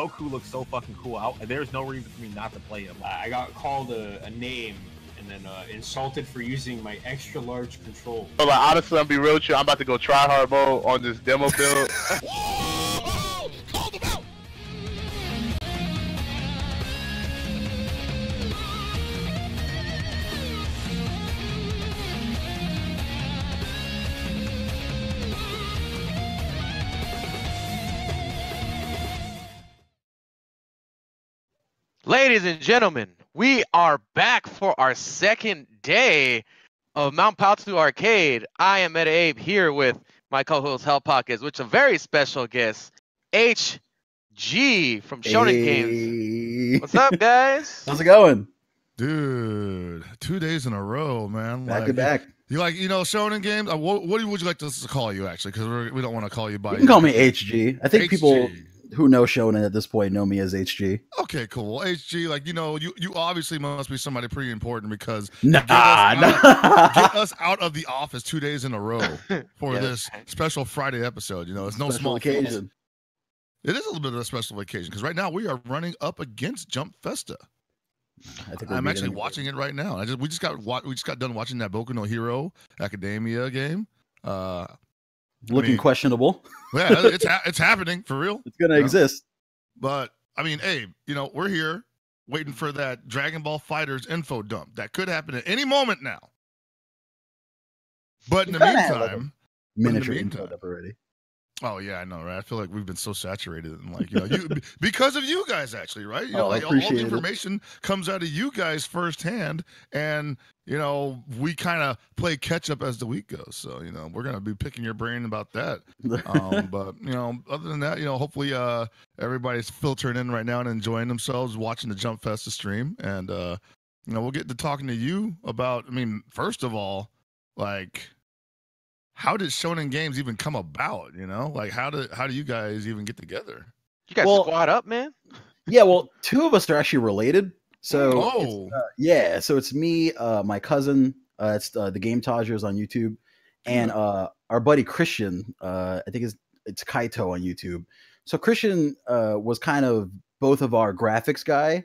Goku looks so fucking cool. I, there's no reason for me not to play him. I got called a, a name and then uh, insulted for using my extra large control. So like honestly, I'm be real with you. I'm about to go try hard mode on this demo build. Ladies and gentlemen, we are back for our second day of Mount Paozu Arcade. I am Meta Abe here with my co-host Hell Pockets, which is a very special guest, HG from Shonen Games. What's up, guys? How's it going? Dude, two days in a row, man. Back like, to back. You like, you know, Shonen Games? Uh, what, what would you like us to call you, actually? Because we don't want to call you by You can call me HG. I think people HG. Who know Shonen at this point know me as HG. Okay, cool. Well, HG, like, you know, you, you obviously must be somebody pretty important because Nah, get us, out, nah. get us out of the office two days in a row for Yeah. this special Friday episode. You know, it's no Special small feat. occasion. It is a little bit of a special occasion because right now we are running up against Jump Festa. I think I'm actually watching it right now. I just we just got we just got done watching that Boku no Hero Academia game. Uh, Looking mean- questionable. yeah, it's ha- it's happening for real. It's gonna Yeah. exist. But I mean, hey, you know, we're here waiting for that Dragon Ball Fighters info dump that could happen at any moment now. But in the kinda have, like, a meantime, in the Miniature meantime- already. Oh yeah, I know, right? I feel like we've been so saturated and like, you know, you because of you guys actually, right? You know, Oh, like all, the appreciate it. information comes out of you guys firsthand, and you know, we kind of play catch up as the week goes. So you know, we're gonna be picking your brain about that. um, but you know, other than that, you know, hopefully uh everybody's filtering in right now and enjoying themselves watching the Jump Festa stream. And uh, you know, we'll get to talking to you about I mean, first of all, like how did Shonen Games even come about? You know, like how did how do you guys even get together? You guys Well- squad up, man. yeah, well, two of us are actually related. So oh, uh, yeah, so it's me, uh, my cousin. Uh, it's uh, the Game Tajers on YouTube, and uh, our buddy Christian. Uh, I think it's it's Kaito on YouTube. So Christian uh, was kind of both of our graphics guy.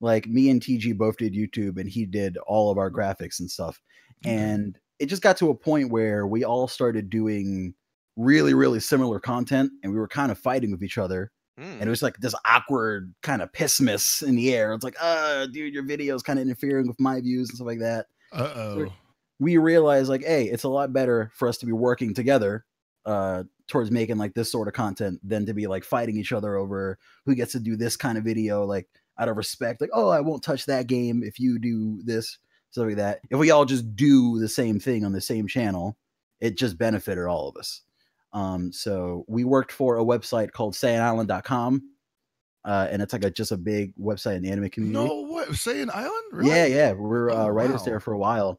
Like me and TG both did YouTube, and he did all of our graphics and stuff. And it just got to a point where we all started doing really, really similar content, and we were kind of fighting with each other Mm. and it was like this awkward kind of pessimus in the air. It's like, uh, dude, your video's kind of interfering with my views and stuff like that. uh oh, We realized like, hey, it's a lot better for us to be working together uh towards making like this sort of content than to be like fighting each other over who gets to do this kind of video, like out of respect, like, oh, I won't touch that game if you do this, stuff like that. If we all just do the same thing on the same channel, it just benefited all of us. Um, so we worked for a website called SaiyanIsland.com. Uh, and it's like a just a big website in the anime community. no what? Saiyan Island? Really? Yeah, yeah. We're uh, Oh, writers wow. there for a while.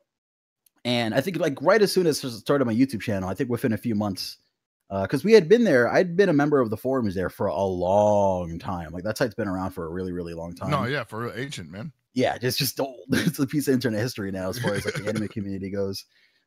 And I think like right as soon as I started my YouTube channel, I think within a few months, because we had been there, I'd been a member of the forums there for a long time. Like that site's been around for a really, really long time. No, yeah, for ancient man. Yeah, it's just old. it's a piece of internet history now as far as like the anime community goes.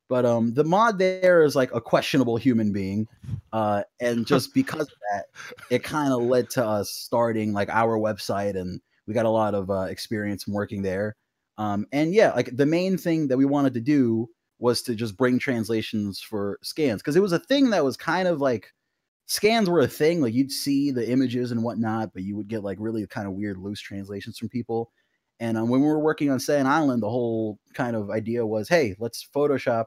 But um, the mod there is like a questionable human being, uh, and just because of that, it kind of led to us starting like our website, and we got a lot of uh, experience from working there. Um, and yeah, like the main thing that we wanted to do was to just bring translations for scans because it was a thing that was kind of like scans were a thing. Like you'd see the images and whatnot, but you would get like really kind of weird loose translations from people. And um, when we were working on Saiyan Island, the whole kind of idea was, hey, let's Photoshop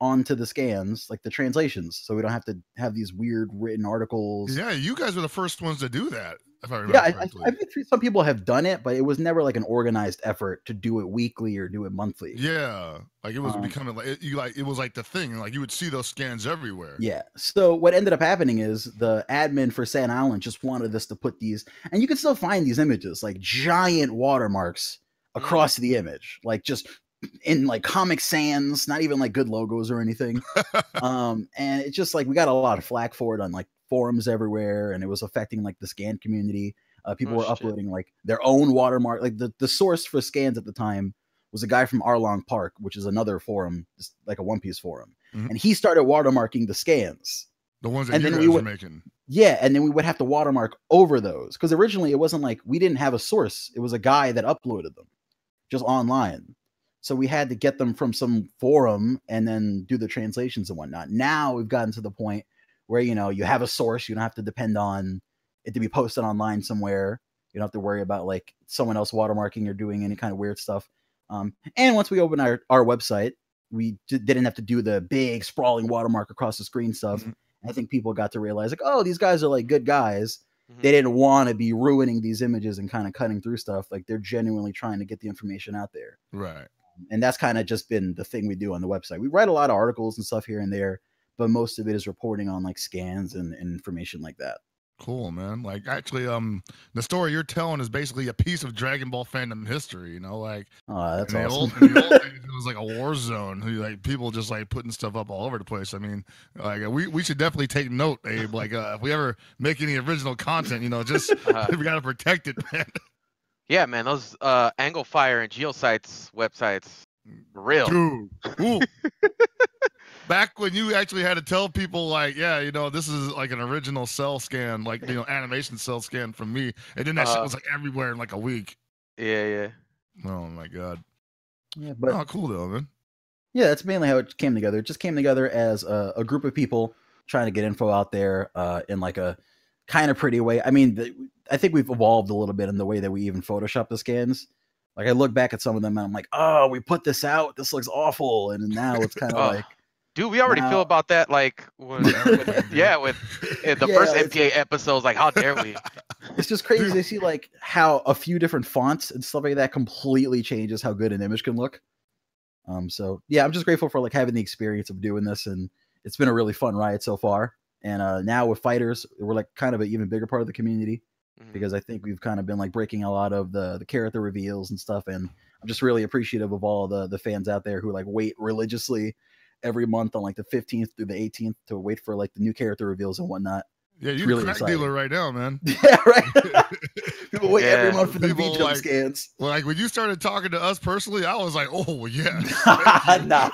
onto the scans, like the translations, so we don't have to have these weird written articles. Yeah, you guys were the first ones to do that, if I remember Yeah, I, I. Think some people have done it, but it was never like an organized effort to do it weekly or do it monthly. yeah, like it was Um, becoming like it, you like it was like the thing. Like you would see those scans everywhere. Yeah. So what ended up happening is the admin for Saiyan Island just wanted us to put these, and you can still find these images, like giant watermarks across the image, like just in like Comic Sans, not even like good logos or anything. um, and it's just like we got a lot of flack for it on like forums everywhere, and it was affecting like the scan community. Uh, people Oh, were shit. uploading like their own watermark. Like the, the source for scans at the time was a guy from Arlong Park, which is another forum, just like a One Piece forum. Mhm. And he started watermarking the scans. The ones that And you then guys we were making. Yeah, and then we would have to watermark over those because originally it wasn't like we didn't have a source. It was a guy that uploaded them just online. So we had to get them from some forum and then do the translations and whatnot. Now we've gotten to the point where you know you have a source, you don't have to depend on it to be posted online somewhere. You don't have to worry about like someone else watermarking or doing any kind of weird stuff. Um, and once we open our, our website, we d- didn't have to do the big sprawling watermark across the screen stuff. Mhm. I think people got to realize like, oh, these guys are like good guys. Mhm. They didn't want to be ruining these images and kind of cutting through stuff. Like they're genuinely trying to get the information out there. Right. And that's kind of just been the thing we do on the website. We write a lot of articles and stuff here and there, but most of it is reporting on like scans and, and information like that. Cool, man. Like actually, um, the story you're telling is basically a piece of Dragon Ball fandom history. You know, like Oh, that's the awesome. old, old it was like a war zone. Like people just like putting stuff up all over the place. I mean, like we, we should definitely take note, Abe. Like uh, if we ever make any original content, you know, just Uh, we gotta protect it, man. yeah, man, those uh, Angelfire and GeoCities websites, real. Dude, ooh. Back when you actually had to tell people, like, yeah, you know, this is like an original cell scan, like you know, animation cell scan from me, and then that shit Uh, was like everywhere in like a week. Yeah, yeah. Oh my god. Yeah, but oh, cool though, man. yeah, that's mainly how it came together. It just came together as a, a group of people trying to get info out there uh, in like a kind of pretty way. I mean, the, I think we've evolved a little bit in the way that we even Photoshop the scans. Like I look back at some of them and I'm like, oh, we put this out. This looks awful. And now it's kind of Oh, like, Dude, we already Now- feel about that. Like, when, with- yeah, with the Yeah, first it's- MPA episodes. Like, how dare we? it's just crazy to see like how a few different fonts and stuff like that completely changes how good an image can look. Um, so yeah, I'm just grateful for like having the experience of doing this, and it's been a really fun ride so far. And uh, now with fighters, we're like kind of an even bigger part of the community Mhm. because I think we've kind of been like breaking a lot of the the character reveals and stuff. And I'm just really appreciative of all the the fans out there who like wait religiously every month on like the 15th through the 18th to wait for like the new character reveals and whatnot. Yeah, you're really a crack exciting. dealer right now, man. Yeah, right. People wait every month for the People, V jump like- scans. Like when you started talking to us personally, I was like, oh yeah. nah.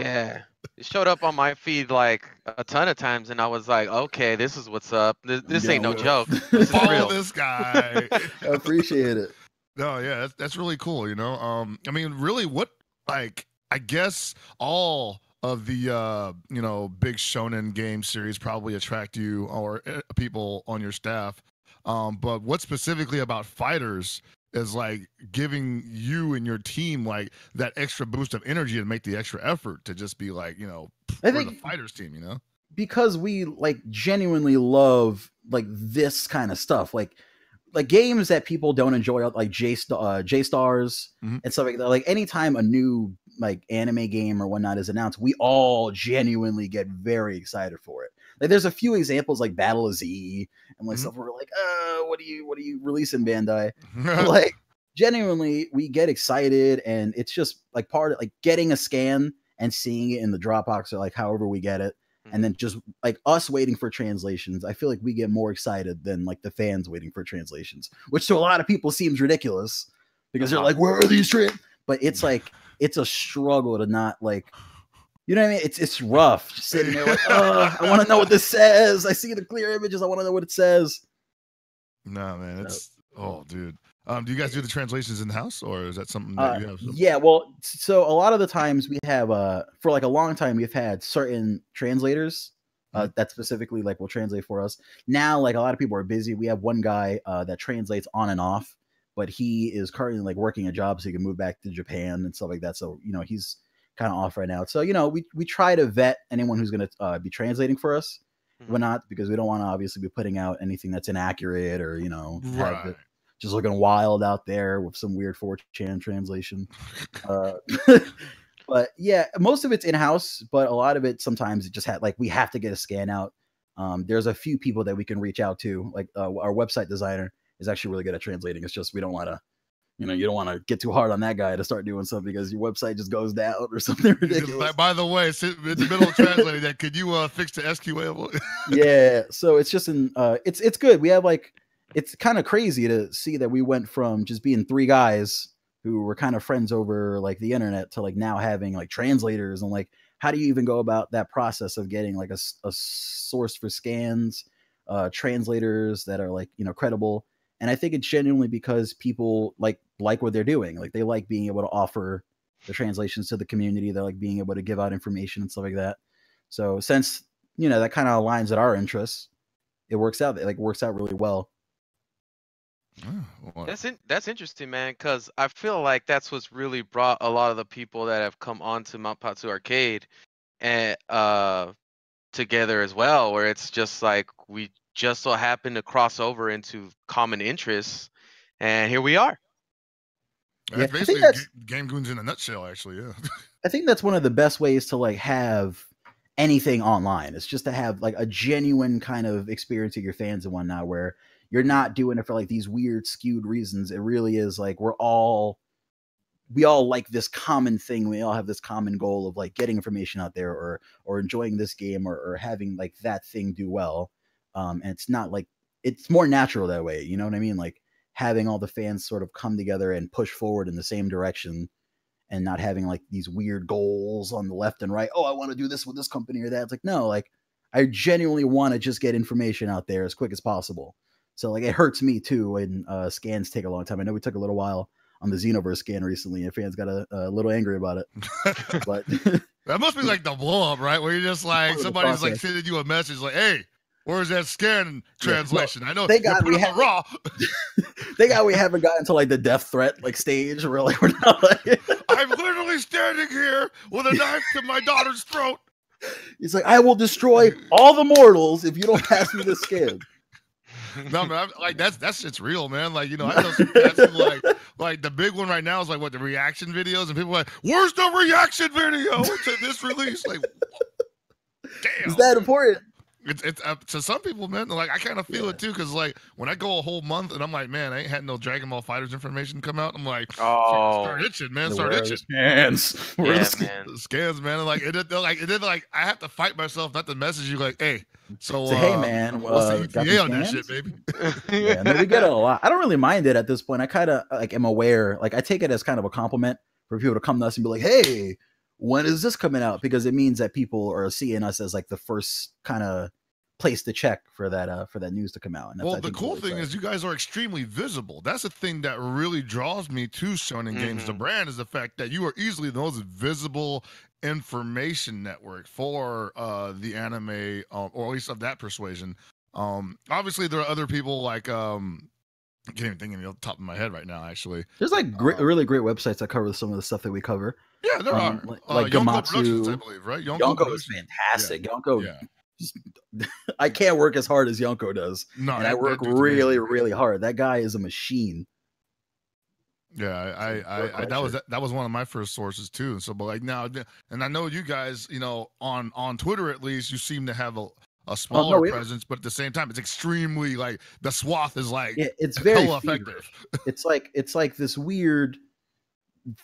Yeah. It showed up on my feed like a ton of times, and I was like, okay, this is what's up. This, this Yeah, ain't no joke. This is Follow real. this guy. I appreciate it. No, yeah, that's, that's really cool. You know, um, I mean, really, what like I guess all of the uh, you know big shonen game series probably attract you or uh, people on your staff. Um, but what specifically about fighters is like giving you and your team like that extra boost of energy to make the extra effort to just be like you know I we're the think fighters team. You know, because we like genuinely love like this kind of stuff, like like games that people don't enjoy, like J uh, J Stars Mhm. and stuff like that. Like anytime a new like anime game or whatnot is announced, we all genuinely get very excited for it. Like there's a few examples like Battle of Z and like Mhm. stuff where we're like, uh, what are you what are you releasing, Bandai? Like genuinely we get excited and it's just like part of like getting a scan and seeing it in the dropbox or like however we get it and then just like us waiting for translations i feel like we get more excited than like the fans waiting for translations which to a lot of people seems ridiculous because they're Uh-huh. like where are these trans but it's like it's a struggle to not like you know what I mean? It's it's rough just sitting there like, oh, I want to know what this says. I see the clear images. I want to know what it says. no man, it's oh dude. Um, do you guys do the translations in the house or is that something that Uh, you have? yeah, well, so a lot of the times we have uh for like a long time we've had certain translators uh that specifically like will translate for us. Now like a lot of people are busy. We have one guy uh that translates on and off, but he is currently like working a job so he can move back to Japan and stuff like that. So, you know, he's kind of off right now. So, you know, we we try to vet anyone who's going to uh, be translating for us. Mhm. We're not because we don't want to obviously be putting out anything that's inaccurate or, you know, have it just looking wild out there with some weird 4chan translation. Uh, but yeah, most of it's in house, but a lot of it sometimes it just had like we have to get a scan out. Um, there's a few people that we can reach out to, like uh, our website designer is actually really good at translating. It's just we don't want to, you know, you don't want to get too hard on that guy to start doing something because your website just goes down or something ridiculous. By, by the way, sit in the middle of translating that. Could you uh, fix the SQL? yeah so it's just in uh it's it's good we have like it's kind of crazy to see that we went from just being three guys who were kind of friends over like the internet to like now having like translators and like how do you even go about that process of getting like a, a source for scans, uh, translators that are like you know credible? And I think it's genuinely because people like like what they're doing. Like they like being able to offer the translations to the community. They like being able to give out information and stuff like that. So since you know that kind of aligns with our interests, it works out. It like works out really well. Oh, That's in, that's interesting, man. Because I feel like that's what's really brought a lot of the people that have come onto Mount Paozu Arcade and uh together as well. Where it's just like we just so happened to cross over into common interests, and here we are. Yeah, I That's think basically that's- Ga- Game Goons in a nutshell, actually. Yeah. I think that's one of the best ways to like have anything online. It's just to have like a genuine kind of experience with your fans and whatnot, where you're not doing it for like these weird skewed reasons. It really is like we're all we all like this common thing. We all have this common goal of like getting information out there or or enjoying this game or, or having like that thing do well. Um, and it's not like it's more natural that way. You know what I mean? Like having all the fans sort of come together and push forward in the same direction and not having like these weird goals on the left and right. Oh, I want to do this with this company or that. It's like, no, like I genuinely want to just get information out there as quick as possible. So like it hurts me too when uh, scans take a long time. I know we took a little while on the Xenoverse scan recently, and fans got a, a little angry about it. But that must be like the blow up, right? Where you're just like Part of the somebody's like sending you a message like, "Hey, where's that scan Yeah, well, translation?" I know they got we have- raw. thank God we haven't gotten to like the death threat like stage Really, we're not like I'm literally standing here with a knife to my daughter's throat. He's like, I will destroy all the mortals if you don't pass me the scan. No, man, I'm, like that's that's it's real, man. Like you know, I know some like like the big one right now is like what the reaction videos, and people are like, "Where's the reaction video to this release?" Like, damn, Is that important? It's it's uh, to some people, man. Like I kind of feel it too, because like when I go a whole month and I'm like, man, I ain't had no Dragon Ball Fighters information come out. I'm like, Oh, start itching, man, The start where itching. scans? Where yeah, scans? man. The scans, man. and, Like it, did like it did like I have to fight myself not to message you like, hey, so Say, hey, uh, man, what's uh, the got the on that shit, baby? yeah, no, we get it a lot. I don't really mind it at this point. I kind of like am aware. Like I take it as kind of a compliment for people to come to us and be like, "Hey, when is this coming out?" Because it means that people are seeing us as like the first kind of place to check for that uh for that news to come out. And that's, Well, I the cool really thing is you guys are extremely visible. That's the thing that really draws me to Shonen Games, the Mhm. brand, is the fact that you are easily the most visible information network for uh, the anime, um, or at least of that persuasion. Um, obviously, there are other people like um, I can't even think of it off the top of my head right now. Actually, there's like great, uh, really great websites that cover some of the stuff that we cover. yeah, there Um, are like- uh, like Yonko Productions, I Gematsu. believe, right? Yonko, Yonko is fantastic. Yonko, Yeah, I can't work as hard as Yonko does, no, and that- I work really, amazing. really hard. That guy is a machine. Yeah, I, I, I, I that was that, that was one of my first sources too. And so, but like now, and I know you guys, you know, on on Twitter at least, you seem to have a a smaller we- presence, but at the same time, it's extremely like the swath is like Yeah, it's very effective. it's like it's like this weird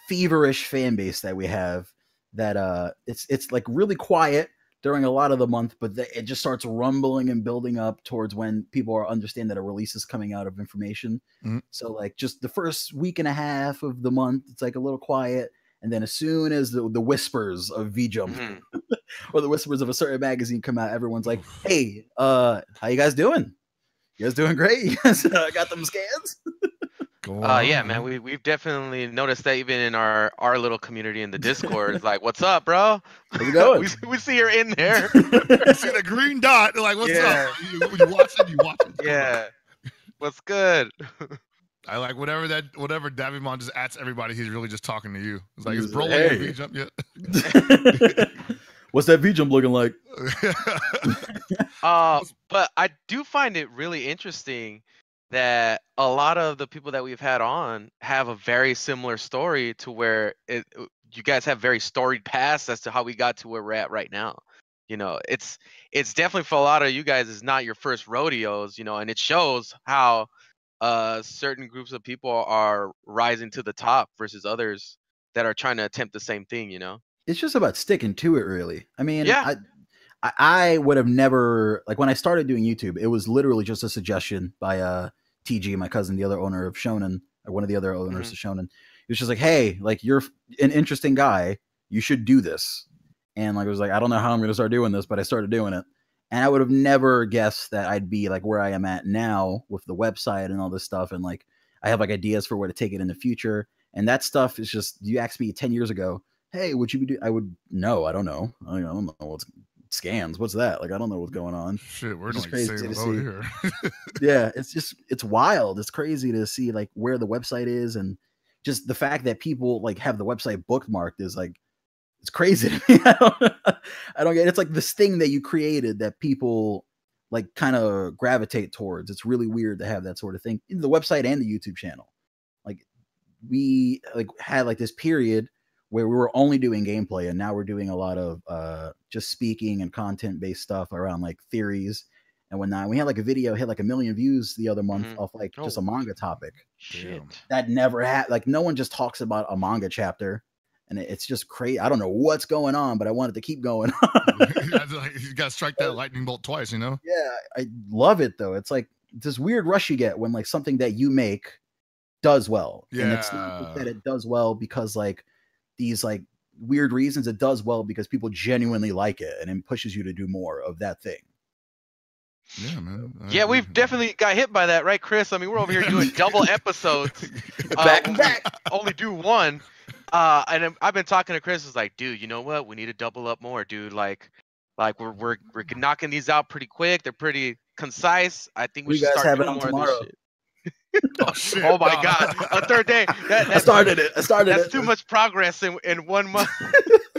feverish fan base that we have that uh it's it's like really quiet during a lot of the month but the, it just starts rumbling and building up towards when people are understand that a release is coming out of information Mhm. so like just the first week and a half of the month it's like a little quiet and then as soon as the, the whispers of v-jump Mhm. or the whispers of a certain magazine come out everyone's like hey uh how you guys doing you guys doing great you guys uh, got them scans Uh, yeah, man, we we've definitely noticed that even in our our little community in the Discord. It's like, what's up, bro? how's it going we we see you're in there. you see the green dot, they're like, what's Yeah. up? You, you watch it, you watch it. yeah. What's good? I like whatever that whatever Davimon just asks everybody. He's really just talking to you. It's like, He's is like, Broly "Hey." and V jump yet? What's that V jump looking like? Uh, but I do find it really interesting that a lot of the people that we've had on have a very similar story to where it, uh, you guys have very storied past as to how we got to where we're at right now. You know, it's it's definitely for a lot of you guys is not your first rodeos, you know, and it shows how uh certain groups of people are rising to the top versus others that are trying to attempt the same thing, you know. It's just about sticking to it, really. I mean, Yeah. I, I, would have never like when I started doing YouTube. It was literally just a suggestion by uh TG, my cousin, the other owner of Shonen, or one of the other owners of Shonen. He was just like, "Hey, like you're an interesting guy. You should do this." and like I was like, I don't know how I'm gonna start doing this, but I started doing it. And I would have never guessed that I'd be like where I am at now with the website and all this stuff. And like I have like ideas for where to take it in the future. And that stuff is just you asked me 10 years ago, hey, would you be do I would no, I don't know. I don't know what's scans. What's that? Like I don't know what's going on. Shit, we're It's like crazy to see. here. yeah, it's just it's wild. It's crazy to see like where the website is and just the fact that people like have the website bookmarked is like it's crazy. I don't, I don't get it's like this thing that you created that people like kind of gravitate towards. It's really weird to have that sort of thing in the website and the YouTube channel. Like we like had like this period where we were only doing gameplay and now we're doing a lot of uh just speaking and content based stuff around like theories and whatnot. We had like a video hit like a million views the other month Mhm. off like just a Oh. manga topic Shit. That never had like no one just talks about a manga chapter and it's just crazy i don't know what's going on but i wanted to keep going you got to strike that lightning bolt twice, you know? yeah i love it though it's like this weird rush you get when like something that you make does well and it's not that it does well because like these like weird reasons it does well because people genuinely like it and it pushes you to do more of that thing Yeah, man. I Yeah, agree. we've definitely got hit by that, right, Chris? I mean, we're over here doing double episodes. Uh, Back to when we back. Only do one. Uh, and I'm- I've been talking to Chris. Is like, dude, you know what? We need to double up more, dude. Like, like we're we're we're knocking these out pretty quick. They're pretty concise. I think we You should guys start have it doing on more tomorrow. of this shit. Oh, shit. Oh my No. god, a third day. That, i started it i started That's it too much progress in in one month.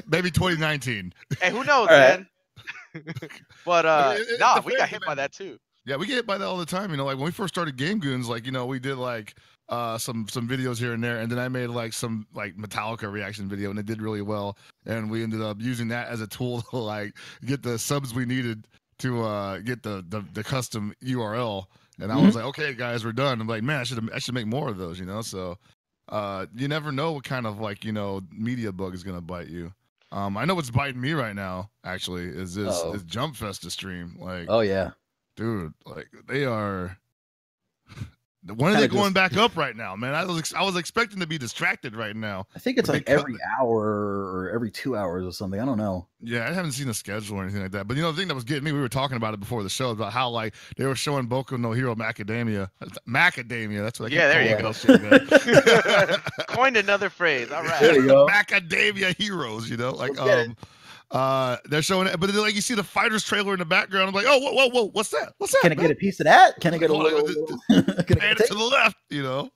Maybe 2019. Hey, who knows, All right. man? but uh, it- it nah, we got depends, hit by that too. Yeah, we get hit by that all the time. You know, like when we first started Game Goons, like you know, we did like uh some some videos here and there, and then I made like some like Metallica reaction video, and it did really well. And we ended up using that as a tool to like get the subs we needed to uh get the the, the custom URL. And I was like, okay, guys, we're done. I'm like, man, I should I should make more of those, you know. So uh you never know what kind of like you know media bug is gonna bite you. Um, I know what's biting me right now. Actually, is this is Jump Festa stream. Like, oh yeah dude like they are when are they Kinda going just- back up right now man i was ex- i was expecting to be distracted right now i think it's But they like cut- every hour or every two hours or something i don't know yeah i haven't seen a schedule or anything like that but you know the thing that was getting me we were talking about it before the show about how like they were showing boku no hero macadamia macadamia that's what I keep Yeah, there you go. that shit. Coined another phrase. All right. There you go. macadamia heroes you know like Let's get it. um uh they're showing it but then like you see the fighters trailer in the background i'm like oh whoa whoa whoa what's that what's that can i get a piece of that can i get a little, little- can I it to the left you know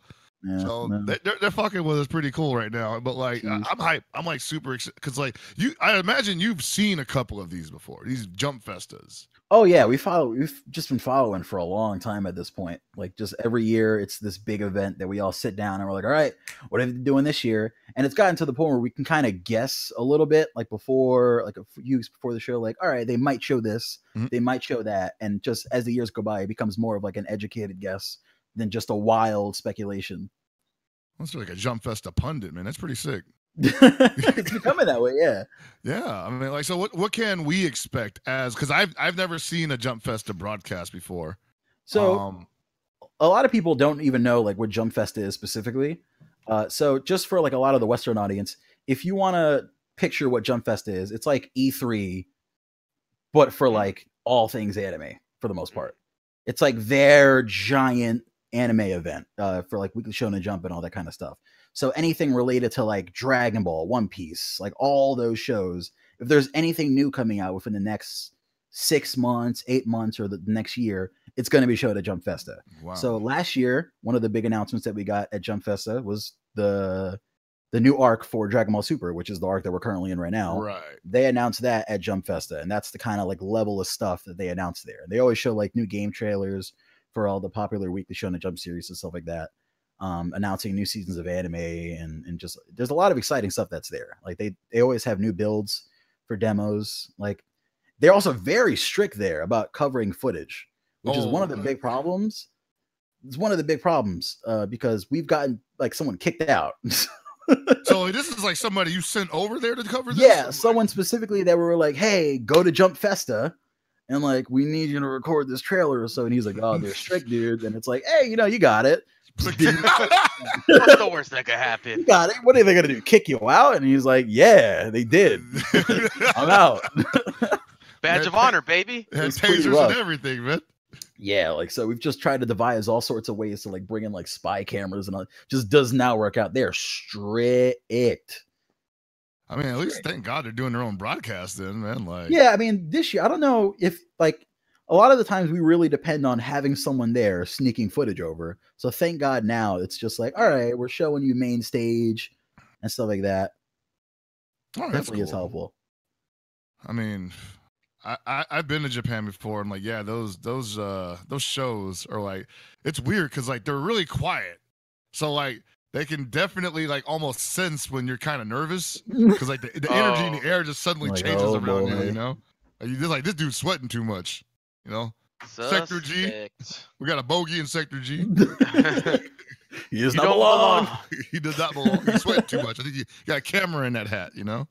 Yeah, So no. they, they're, they're fucking with us pretty cool right now. But like, Jeez. I'm hype. I'm like super excited because like you, I imagine you've seen a couple of these before. These jump festas. Oh yeah, we follow. We've just been following for a long time at this point. Like just every year, it's this big event that we all sit down and we're like, "All right, what are they doing this year?" And it's gotten to the point where we can kind of guess a little bit, like before, like a few weeks before the show. Like, all right, they might show this, Mhm. they might show that, and just as the years go by, it becomes more of like an educated guess than just a wild speculation. That's like a jump festa pundit, man. That's pretty sick. it's becoming that way, yeah. Yeah, I mean, like, so what? What can we expect as? Because I've I've never seen a jump festa broadcast before. So um, a lot of people don't even know like what Jump Festa is specifically. Uh, so just for like a lot of the Western audience, if you want to picture what Jump Festa is, it's like E3, but for like all things anime for the most part. It's like their giant anime event uh, for like Weekly Shonen Jump and all that kind of stuff. So anything related to like Dragon Ball, One Piece, like all those shows, if there's anything new coming out within the next six months, eight months, or the next year, it's going to be showed at Jump Festa. wow. So last year, one of the big announcements that we got at Jump Festa was the the new arc for Dragon Ball Super, which is the arc that we're currently in right now. right. They announced that at Jump Festa, and that's the kind of like level of stuff that they announced there. They always show like new game trailers for all the popular weekly Shonen Jump series and stuff like that. Um, announcing new seasons of anime and and just there's a lot of exciting stuff that's there. Like they they always have new builds for demos. Like they're also very strict there about covering footage, which is one of the Oh, big problems. It's one of the big problems uh, because we've gotten like someone kicked out. So this is like somebody you sent over there to cover this. yeah, someone specifically that we were like, "Hey, go to Jump Festa." And like, we need you to record this trailer or so. And he's like, Oh, they're strict, dude. And it's like, hey, you know, you got it. What's the worst that could You happen? got it. What are they gonna do? Kick you out? And he's like, Yeah, they did. I'm out. Badge of honor, baby. Had It's tasers and everything, man. Yeah, like so we've just tried to devise all sorts of ways to like bring in like spy cameras and all just does not work out. They're strict. I mean, at least thank God they're doing their own broadcast then, man. Like, Yeah, I mean, this year I don't know if like a lot of the times we really depend on having someone there sneaking footage over. So thank God now it's just like, all right, we're showing you main stage and stuff like that. oh, that's Definitely is helpful. I mean, I, I I've been to Japan before. and like, yeah, those those uh those shows are like it's weird because like they're really quiet. So like they can definitely like almost sense when you're kind of nervous because like the, the energy in Oh. the air just suddenly Like, changes oh, around you. You know, like, you're just like this dude's sweating too much. You know, Sector G. We got a bogey in Sector G. he does You not belong. belong. he does not belong. He's sweating too much. I think you got a camera in that hat. You know.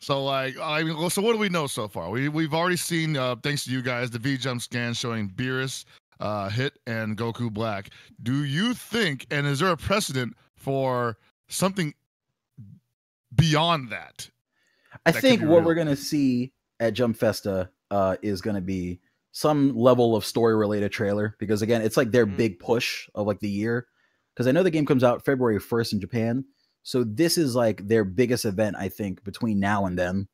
So like, I mean, well, so what do we know so far? We we've already seen, uh, thanks to you guys, the V jump scan showing Beerus, uh, Hit, and Goku Black. Do you think, and is there a precedent for something beyond that? I That think what real. we're gonna see at Jump Festa uh, is gonna be some level of story related trailer because again, it's like their Mhm. big push of like the year. Because I know the game comes out February first in Japan, so this is like their biggest event I think between now and then.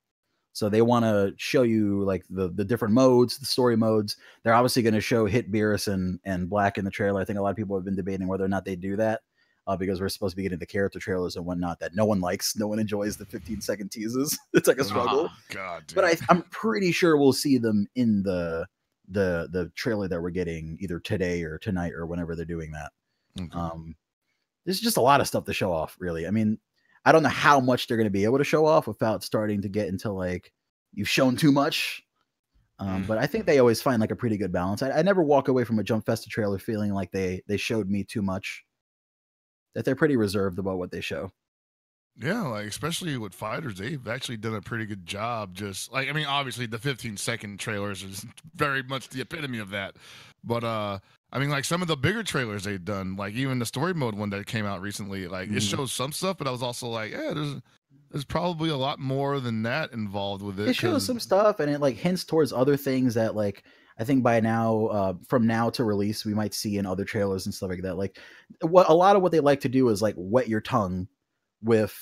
So they want to show you like the the different modes, the story modes. They're obviously going to show Hit Beerus and and Black in the trailer. I think a lot of people have been debating whether or not they do that. Uh, because we're supposed to be getting the character trailers and whatnot that no one likes, no one enjoys the 15 second teases. It's like a struggle Ah. God, dude. but I, I'm pretty sure we'll see them in the the the trailer that we're getting either today or tonight or whenever they're doing that. Okay. Um, there's just a lot of stuff to show off. Really, I mean, I don't know how much they're going to be able to show off without starting to get into like you've shown too much. Um. But I think they always find like a pretty good balance. I, I never walk away from a Jump Festa trailer feeling like they they showed me too much. That they're pretty reserved about what they show. Yeah, like especially with fighters, they've actually done a pretty good job. Just like I mean, obviously the 15 second trailers is very much the epitome of that. But uh I mean, like some of the bigger trailers they've done, like even the story mode one that came out recently, like it Mhm. shows some stuff, but I was also like, yeah, there's there's probably a lot more than that involved with it. it shows some stuff and it like hints towards other things that like i think by now uh from now to release we might see in other trailers and stuff like that like what a lot of what they like to do is like wet your tongue with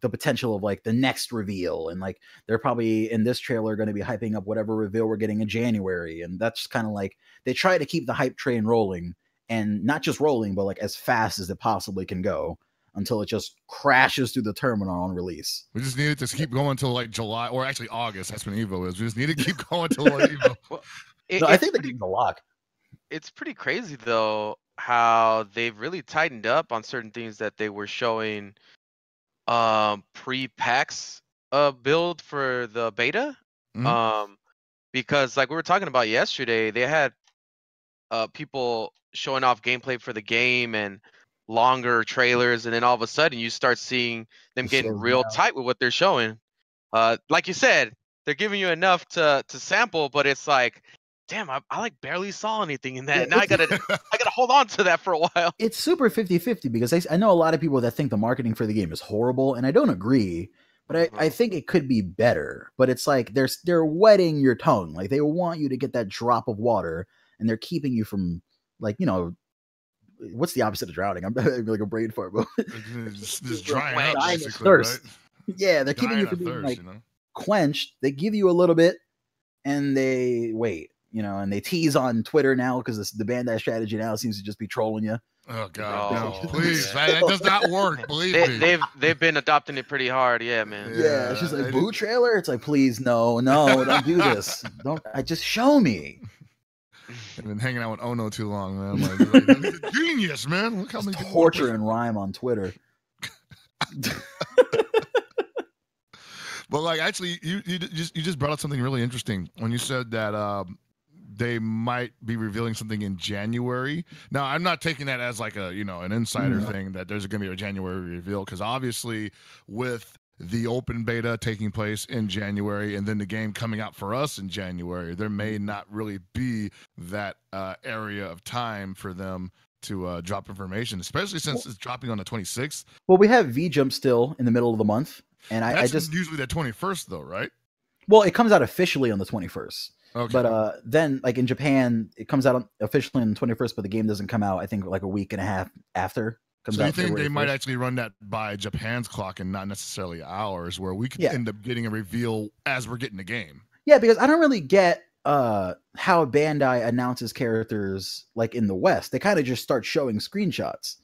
the potential of like the next reveal and like they're probably in this trailer going to be hyping up whatever reveal we're getting in january and that's kind of like they try to keep the hype train rolling and not just rolling but like as fast as it possibly can go until it just crashes through the terminal on release we just needed to keep going until like July or actually August. That's when Evo is. We just need to keep going until like, Evo. It- no, i think pretty- the lock it's pretty crazy though how they've really tightened up on certain things that they were showing um pre-packs uh build for the beta Mhm. um because like we were talking about yesterday they had uh people showing off gameplay for the game and longer trailers and then all of a sudden you start seeing them getting slows real down. tight with what they're showing uh like you said they're giving you enough to to sample but it's like damn i, I like barely saw anything in that Yeah, now i gotta i gotta hold on to that for a while it's super 50-50 because I, I know a lot of people that think the marketing for the game is horrible and i don't agree but I, I Mhm. think it could be better but it's like they're they're wetting your tongue like they want you to get that drop of water and they're keeping you from like you know what's the opposite of drowning i'm like a brain fart but just, just drying Dying up, thirst. right? yeah they're keeping you from being thirst, like you know? quenched they give you a little bit and they wait you know and they tease on twitter now because the bandai strategy now seems to just be trolling you Oh God, Oh, no, please, yeah. man, that does not work. Believe they, me. they've they've been adopting it pretty hard yeah man Yeah, it's just like didn't- boo trailer. It's like, please, no, no, don't do this. Don't. I just show me. I've been hanging out with Ono too long, man. Like, like, he's a genius, man. Look how Just many torture and rhyme on Twitter. But like, actually, you you just you just brought up something really interesting when you said that um, they might be revealing something in January. Now, I'm not taking that as like a you know an insider thing that there's going to be a January reveal because obviously with the open beta taking place in January and then the game coming out for us in January, there may not really be that uh, area of time for them to uh, drop information, especially since it's dropping on the 26th. Well, we have V Jump still in the middle of the month, and I, I just usually the 21st, though, right? well, it comes out officially on the 21st. Okay. But uh, then, like in Japan, it comes out officially on the 21st, but the game doesn't come out. I think like a week and a half after. Comes so you think they February might actually run that by Japan's clock and not necessarily ours, where we could Yeah. end up getting a reveal as we're getting the game? Yeah, because I don't really get uh how Bandai announces characters like in the West. They kind of just start showing screenshots.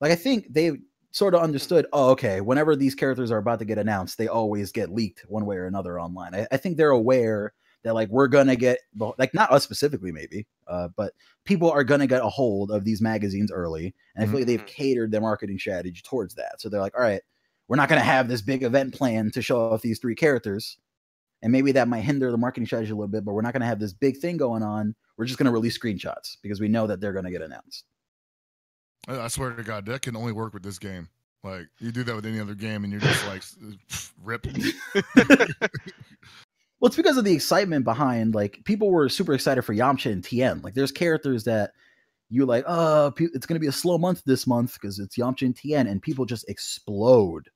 Like I think they sort of understood, oh, okay, whenever these characters are about to get announced, they always get leaked one way or another online. I, I think they're aware that like we're gonna get like not us specifically maybe, uh, but people are gonna get a hold of these magazines early, and I feel like they've Mhm. catered their marketing strategy towards that. So they're like, all right, we're not gonna have this big event plan to show off these three characters and maybe that might hinder the marketing strategy a little bit, but we're not going to have this big thing going on. We're just going to release screenshots because we know that they're going to get announced. I I swear to God, that can only work with this game. Like you do that with any other game, and you're just like pff, rip. Well, it's because of the excitement behind like people were super excited for Yamcha and Tien. Like there's characters that you like, oh, it's going to be a slow month this month because it's Yamcha and Tien, and people just explode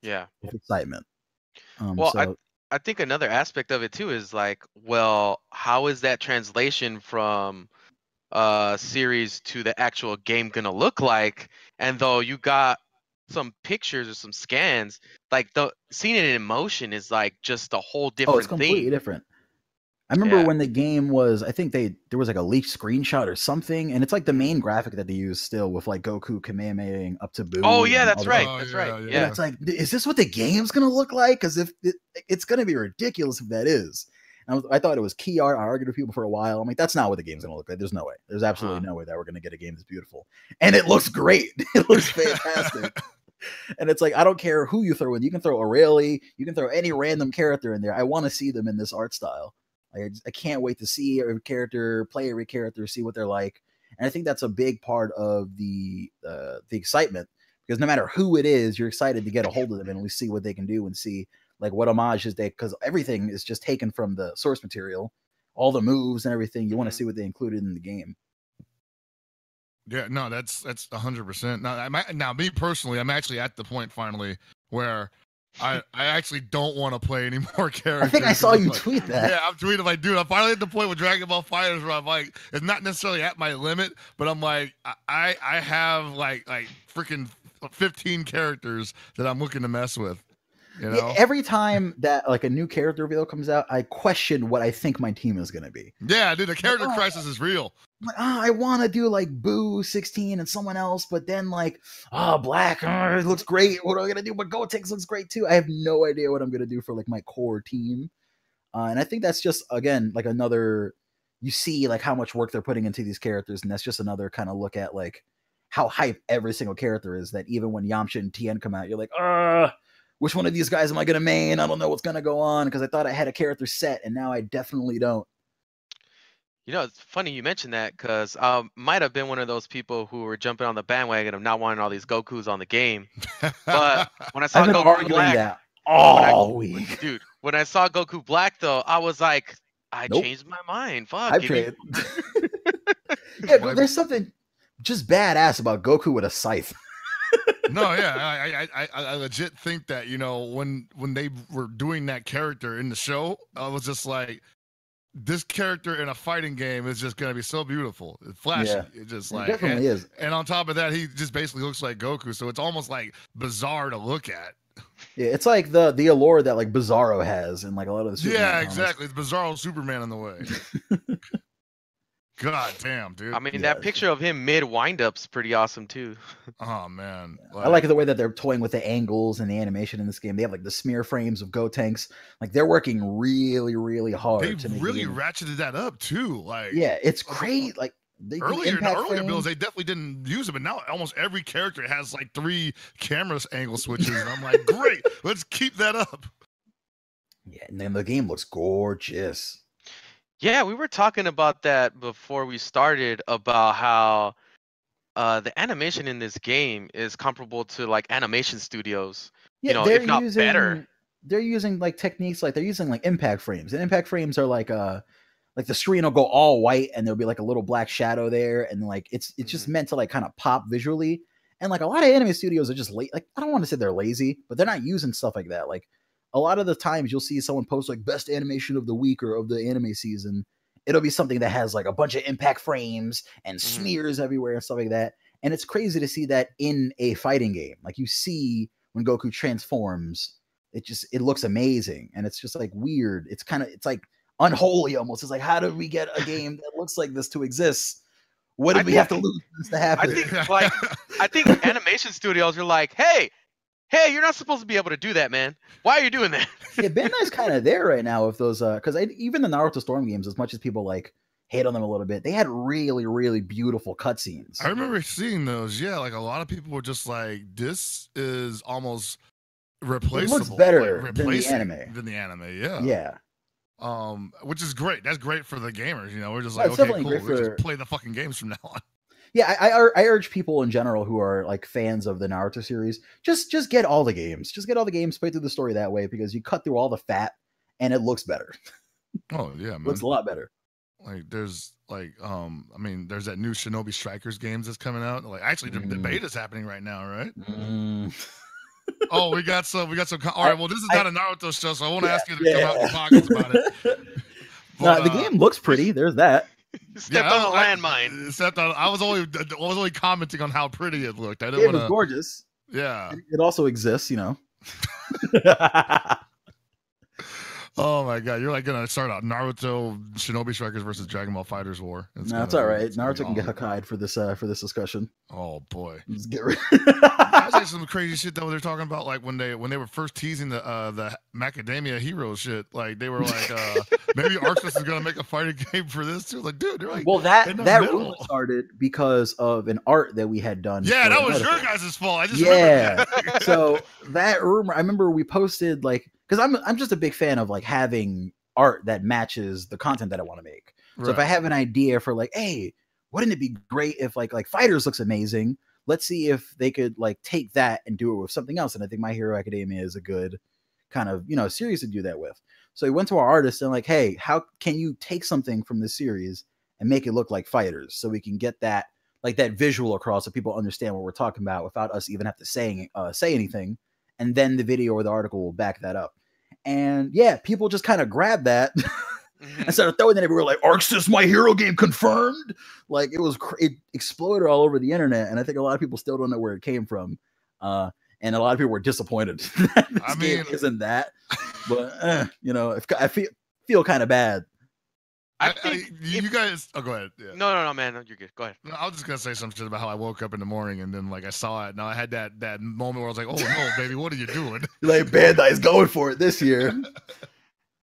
Yeah. with excitement. Um, Well, I- so, I think another aspect of it too is like, well, how is that translation from uh series to the actual game gonna look like? And though you got some pictures or some scans, like the seeing it in motion is like just a whole oh, different. oh, different it's completely thing. different. I remember Yeah. when the game was, I think they there was like a leaked screenshot or something, and it's like the main graphic that they use still with like Goku Kamehamehaing up to Boo. Oh yeah, that's all the- right. Oh, That's yeah, right. yeah. And Yeah. it's like, is this what the game's gonna look like? Because if it, it's gonna be ridiculous if that is. And I, was, I thought it was key art. I argued with people for a while. I'm like, that's not what the game's gonna look like. There's no way. There's absolutely Huh. no way that we're gonna get a game that's beautiful. And it looks great. it looks fantastic. And it's like I don't care who you throw in. You can throw Arale. You can throw any random character in there. I want to see them in this art style. Like, I, just- I can't wait to see every character, play every character, see what they're like. And I think that's a big part of the uh, the excitement because no matter who it is, you're excited to get a hold of them and at least see what they can do and see like what homages they because everything is just taken from the source material, all the moves and everything. You want to see what they included in the game. Yeah, no, that's that's a hundred percent. Now, I'm, now, me personally, I'm actually at the point finally where I I actually don't want to play any more characters. I think I saw you like- tweet that. Yeah, I'm tweeting like, dude, I'm finally at the point with Dragon Ball Fighters where I'm like, it's not necessarily at my limit, but I'm like, I I have like like freaking 15 characters that I'm looking to mess with. You know? Yeah, every time that like a new character reveal comes out, I question what I think my team is gonna be. Yeah, dude, the character Oh. crisis is real. Like, oh, I want to do like Boo 16 and someone else, but then like, oh, Black, oh, it looks great. What am I gonna do? But Gotenks looks great too. I have no idea what I'm gonna do for like my core team, uh, and I think that's just again like another. You see like how much work they're putting into these characters, and that's just another kind of look at like how hype every single character is. That even when Yamcha and Tien come out, you're like, ah. Which one of these guys am I gonna main? I don't know what's gonna go on because I thought I had a character set and now I definitely don't. You know, it's funny you mentioned that because I um, might have been one of those people who were jumping on the bandwagon of not wanting all these Gokus on the game. But when I saw I've been Goku arguing Black, that I- all week. dude, when I saw Goku Black though, I was like, I Nope. changed my mind. Fuck. I've give yeah, but there's something just badass about Goku with a scythe. no, yeah, I, I, I, I legit think that you know when when they were doing that character in the show, I was just like, this character in a fighting game is just gonna be so beautiful, it's flashy, Yeah. it's just It like, definitely and, is. and on top of that, he just basically looks like Goku, so it's almost like bizarre to look at. Yeah, it's like the the allure that like Bizarro has in like a lot of the Superman yeah, comics. exactly. It's Bizarro Superman in the way. God damn, dude. I mean, Yeah, that picture of him mid wind-up's pretty awesome too. oh man, I like the way that they're toying with the angles and the animation in this game. They have like the smear frames of Gotenks. Like they're working really, really hard they to make the really game- ratcheted that up too. Like Yeah, it's great. Like they earlier in the earlier frames. builds, they definitely didn't use it, but now almost every character has like three camera angle switches. and I'm like, great, let's keep that up. Yeah, and then the game looks gorgeous. Yeah, we were talking about that before we started about how uh, the animation in this game is comparable to like animation studios. Yeah, know, they're if not using, better. They're using like techniques like they're using like impact frames, and impact frames are like uh like the screen will go all white and there'll be like a little black shadow there and like it's it's just Mhm. meant to like kind of pop visually and like a lot of anime studios are just late like i don't want to say they're lazy but they're not using stuff like that like a lot of the times you'll see someone post like best animation of the week or of the anime season. It'll be something that has like a bunch of impact frames and Mhm. smears everywhere and stuff like that and it's crazy to see that in a fighting game. Like you see when goku transforms it just it looks amazing and it's just like weird. It's kind of it's like unholy almost. It's like how did we get a game that looks like this to exist? What did I we have to lose this to happen? I think like I think animation studios are like, hey, hey, you're not supposed to be able to do that, man. Why are you doing that? yeah, Bandai's kind of there right now with those uh because even the Naruto Storm games, as much as people like hate on them a little bit, they had really, really beautiful cutscenes. I remember seeing those. Yeah, like a lot of people were just like, "This is almost replaceable." Looks better like, than the anime. Than the anime, yeah. Yeah, Um, which is great. That's great for the gamers. You know, we're just like, it's okay, cool. We for- just play the fucking games from now on. Yeah. I, I I urge people in general who are like fans of the Naruto series, just just get all the games. Just get all the games, play through the story that way because you cut through all the fat and it looks better. Oh yeah, man. looks a lot better. like there's like um I mean there's that new Shinobi Strikers games that's coming out. Like actually the, the Mm. beta's happening right now, right? Mm. oh, we got some we got some all right, well this is I- not a Naruto show, so I won't Yeah, ask you to come out in yeah. your pockets about it. no, But, the uh, game looks pretty. There's that. You stepped I- on a I- landmine. Except I, I was only I was only commenting on how pretty it looked. I The didn't game want is to gorgeous. Yeah. It, it also exists, you know. Oh my god, you're like gonna start out Naruto Shinobi Strikers versus Dragon Ball Fighters war. It's no, it's gonna all be- right. it's Naruto can get awesome. Hakkai'd for this uh for this discussion. Oh boy. Just get rid. That's like some crazy shit though. they're talking about, like when they when they were first teasing the uh the Macadamia Hero shit. Like they were like, uh maybe ArcSys is gonna make a fighting game for this too. Like, dude, they're like, well, that that middle. rumor started because of an art that we had done. yeah, that was another your thing. guys' fault. I just Yeah. remembered. so that rumor, I remember we posted like because I'm I'm just a big fan of like having art that matches the content that I want to make. So if I have an idea for like, hey, wouldn't it be great if like like fighters looks amazing? Let's see if they could like take that and do it with something else. And I think My Hero Academia is a good kind of you know series to do that with. So we went to our artist and like, hey, how can you take something from this series and make it look like fighters so we can get that like that visual across so people understand what we're talking about without us even have to saying uh, say anything and then the video or the article will back that up and yeah people just kind of grabbed that Mhm. and started throwing it everywhere like ArcSys my hero game confirmed like it was cr- it exploded all over the internet and i think a lot of people still don't know where it came from uh and a lot of people were disappointed I game mean- isn't that but eh, you know if, i feel feel kind of bad I I- I- you if- guys. Oh, go ahead. Yeah. No, no, no, man. You're good. Go ahead. No, I was just gonna say some shit about how I woke up in the morning and then like I saw it. Now I had that that moment where I was like, "Oh no, baby, what are you doing?" like bandai's going for it this year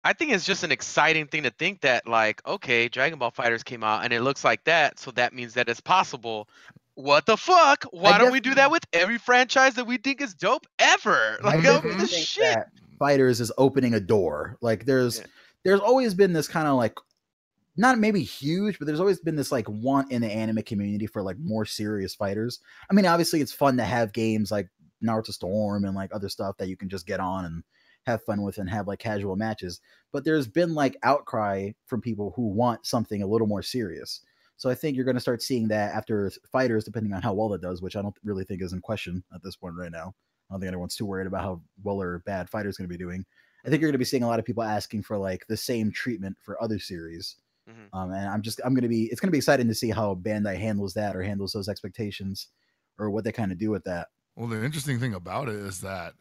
I think it's just an exciting thing to think that, like, okay, Dragon Ball Fighters came out and it looks like that, so that means that it's possible. What the fuck? Why don't we do that with every franchise that we think is dope ever? I Like, oh, definitely the shit. fighters is opening a door. Like there's Yeah. there's always been this kind of like not maybe huge, but there's always been this like want in the anime community for like more serious fighters. I mean, obviously it's fun to have games like Naruto Storm and like other stuff that you can just get on and have fun with and have like casual matches. But there's been like outcry from people who want something a little more serious. So I think you're going to start seeing that after fighters, depending on how well that does, which I don't really think is in question at this point right now. I don't think anyone's too worried about how well or bad fighters going to be doing. I think you're going to be seeing a lot of people asking for like the same treatment for other series. Mhm. Um, and I'm just I'm going to be it's going to be exciting to see how Bandai handles that or handles those expectations or what they kind of do with that. Well, the interesting thing about it is that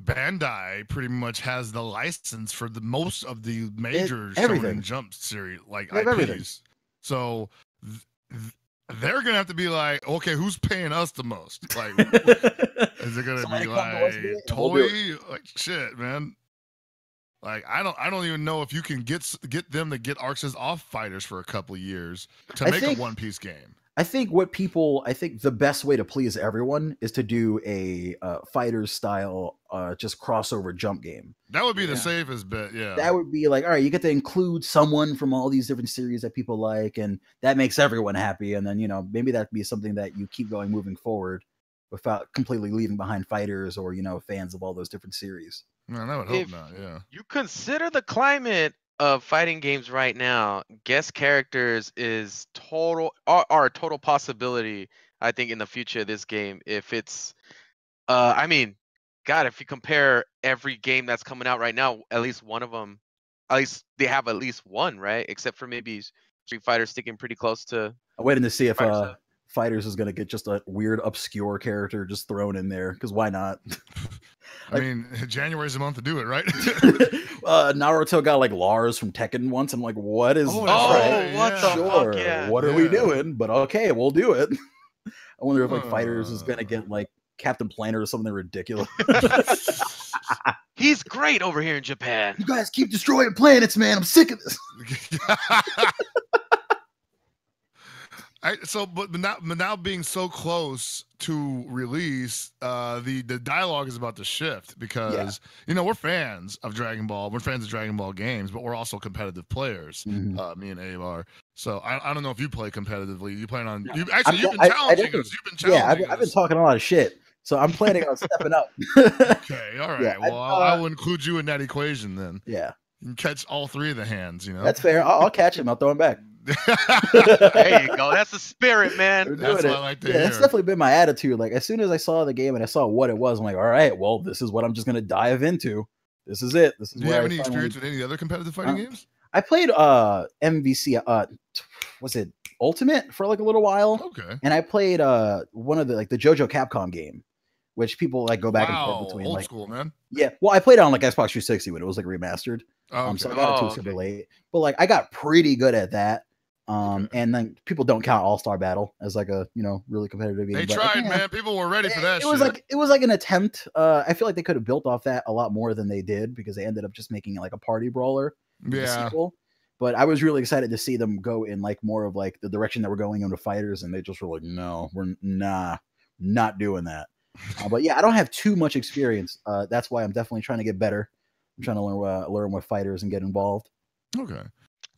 Bandai pretty much has the license for the most of the major everything. Shonen Jump series, like They have IPs. everything. So th- th- they're gonna have to be like, okay, who's paying us the most? Like, is it gonna Somebody be come to us like with we'll toy? Like shit, man. Like I don't, I don't even know if you can get get them to get ArcSys off fighters for a couple years to I make think- a One Piece game. I think what people, I think the best way to please everyone is to do a uh, fighter style, uh, just crossover jump game. That would be the safest bet. Yeah. That would be like, all right, you get to include someone from all these different series that people like, and that makes everyone happy. And then, you know, maybe that'd be something that you keep going moving forward without completely leaving behind fighters or, you know, fans of all those different series. Man, I would hope If- not. Yeah. You consider the climate of fighting games right now, guest characters is total are, are a total possibility. I think in the future of this game, if it's, uh, I mean, God, if you compare every game that's coming out right now, at least one of them, at least they have at least one, right? Except for maybe Street Fighter sticking pretty close to. I'm waiting to see if Fire uh, Sale. Fighters is gonna get just a weird obscure character just thrown in there because why not? I mean, January's the month to do it, right? uh, Naruto got like Lars from Tekken once. I'm like, what is? Oh, Oh, right, what yeah. the sure. fuck? Yeah. What are we doing? But okay, we'll do it. I wonder if like Fighters is gonna Uh. get like Captain Planet or something ridiculous. He's great over here in Japan. you guys keep destroying planets, man. I'm sick of this. I, so, but now, but now being so close to release, uh, the the dialogue is about to shift because you know we're fans of Dragon Ball, we're fans of Dragon Ball games, but we're also competitive players. Mhm. Uh, me and Abe are. So I, I don't know if you play competitively. You plan on? No, You actually I- you've been I- I challenging us. You've been Yeah, I've, I've been talking a lot of shit, so I'm planning on stepping up. Okay, all right. Yeah, well, I'll, I uh, will include you in that equation then. yeah, You can catch all three of the hands. You know. that's fair. I'll, I'll catch him. I'll throw him back. There you go. That's the spirit, man. That's it. what I like to yeah, that's definitely been my attitude. Like as soon as I saw the game and I saw what it was, I'm like, all right, well, this is what I'm just gonna dive into. This is it. This is Do you have I any finally- experience with any other competitive fighting Uh, games? I played uh MVC uh t- was it Ultimate for like a little while, Okay. and I played uh one of the like the JoJo Capcom game, which people like go back and wow, forth between. old Like school, man. yeah, well, I played it on like Xbox 360 when it was like remastered. Oh, Um, so I okay. got it Oh, too super okay. late, but like I got pretty good at that. Um, and then people don't count All Star Battle as like a you know really competitive game. They but, tried, yeah, man. People were ready for that. It was like it was like an attempt. Uh, I feel like they could have built off that a lot more than they did because they ended up just making it like a party brawler. yeah. sequel. But I was really excited to see them go in like more of like the direction that we're going into fighters, and they just were like, no, we're nah, not doing that. Uh, but yeah, I don't have too much experience. Uh, that's why I'm definitely trying to get better. I'm trying to learn uh, learn with fighters and get involved. Okay.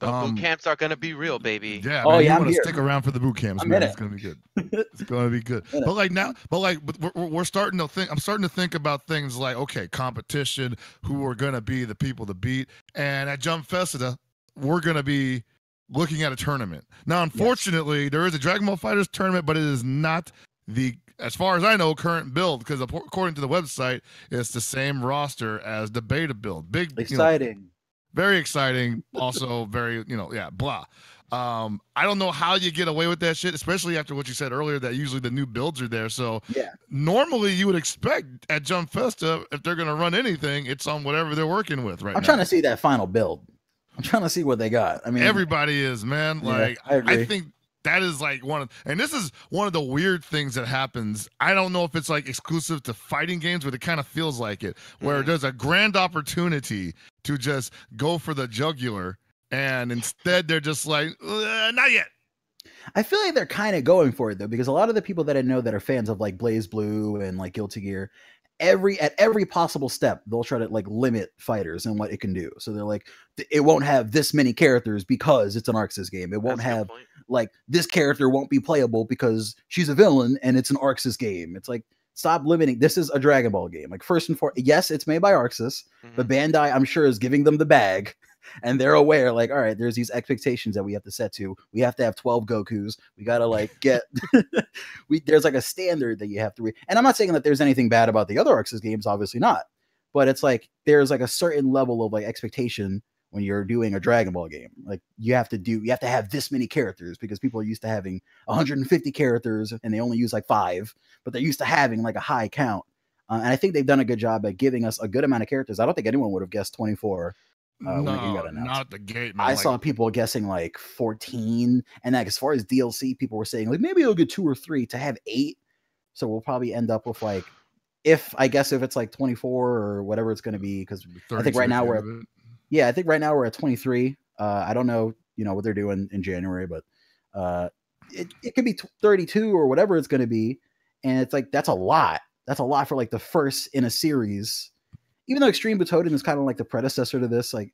The Um, boot camps are gonna be real, baby. Yeah. Oh, man, yeah, you I'm want to here. stick around for the boot camps, I'm man. in It's gonna be good. It's gonna be good. But like now, but like, but we're, we're starting to think. I'm starting to think about things like, okay, competition. Who are gonna be the people to beat? And at Jump Festa, we're gonna be looking at a tournament. Now, unfortunately, there is a Dragon Ball Fighters tournament, but it is not the, as far as I know, current build because according to the website, it's the same roster as the beta build. Big, you know, Exciting. Very exciting also very you know yeah blah um i don't know how you get away with that shit especially after what you said earlier that usually the new builds are there so Yeah. normally you would expect at jump festa if they're going to run anything it's on whatever they're working with right I'm now trying to see that final build. I'm trying to see what they got. I mean, everybody is man Yeah, like I agree. think that is like one of and this is one of the weird things that happens i don't know if it's like exclusive to fighting games but it kind of feels like it where Mhm. there's a grand opportunity to just go for the jugular and instead they're just like "Uh, not yet I feel like they're kind of going for it though, because a lot of the people that I know that are fans of like BlazBlue and like Guilty Gear, every at every possible step they'll try to like limit fighters and what it can do. So they're like, it won't have this many characters because it's an ArcSys game. It won't That's have like this character won't be playable because she's a villain and it's an ArcSys game. It's like stop limiting. This is a Dragon Ball game. Like first and foremost, yes, it's made by ArcSys, but Mhm. Bandai, I'm sure, is giving them the bag, and they're aware. Like, all right, there's these expectations that we have to set to. We have to have 12 Goku's. We gotta like get. we there's like a standard that you have to read. And I'm not saying that there's anything bad about the other ArcSys games. Obviously not. But it's like there's like a certain level of like expectation when you're doing a Dragon Ball game. Like you have to do, you have to have this many characters because people are used to having 150 characters and they only use like five, but they're used to having like a high count. Uh, and I think they've done a good job at giving us a good amount of characters. I don't think anyone would have guessed 24. Uh, when the game no got not the gate man. I Like, saw people guessing like 14. And like as far as DLC, people were saying like maybe it'll get two or three to have eight. So we'll probably end up with like, if I guess if it's like 24 or whatever it's going to be, because I think right now we're. Yeah, I think right now we're at 23. Uh, I don't know, you know, what they're doing in January, but uh, it, it could be t- 32 or whatever it's going to be. And it's like, that's a lot. That's a lot for like the first in a series. Even though Extreme Butoden is kind of like the predecessor to this, like,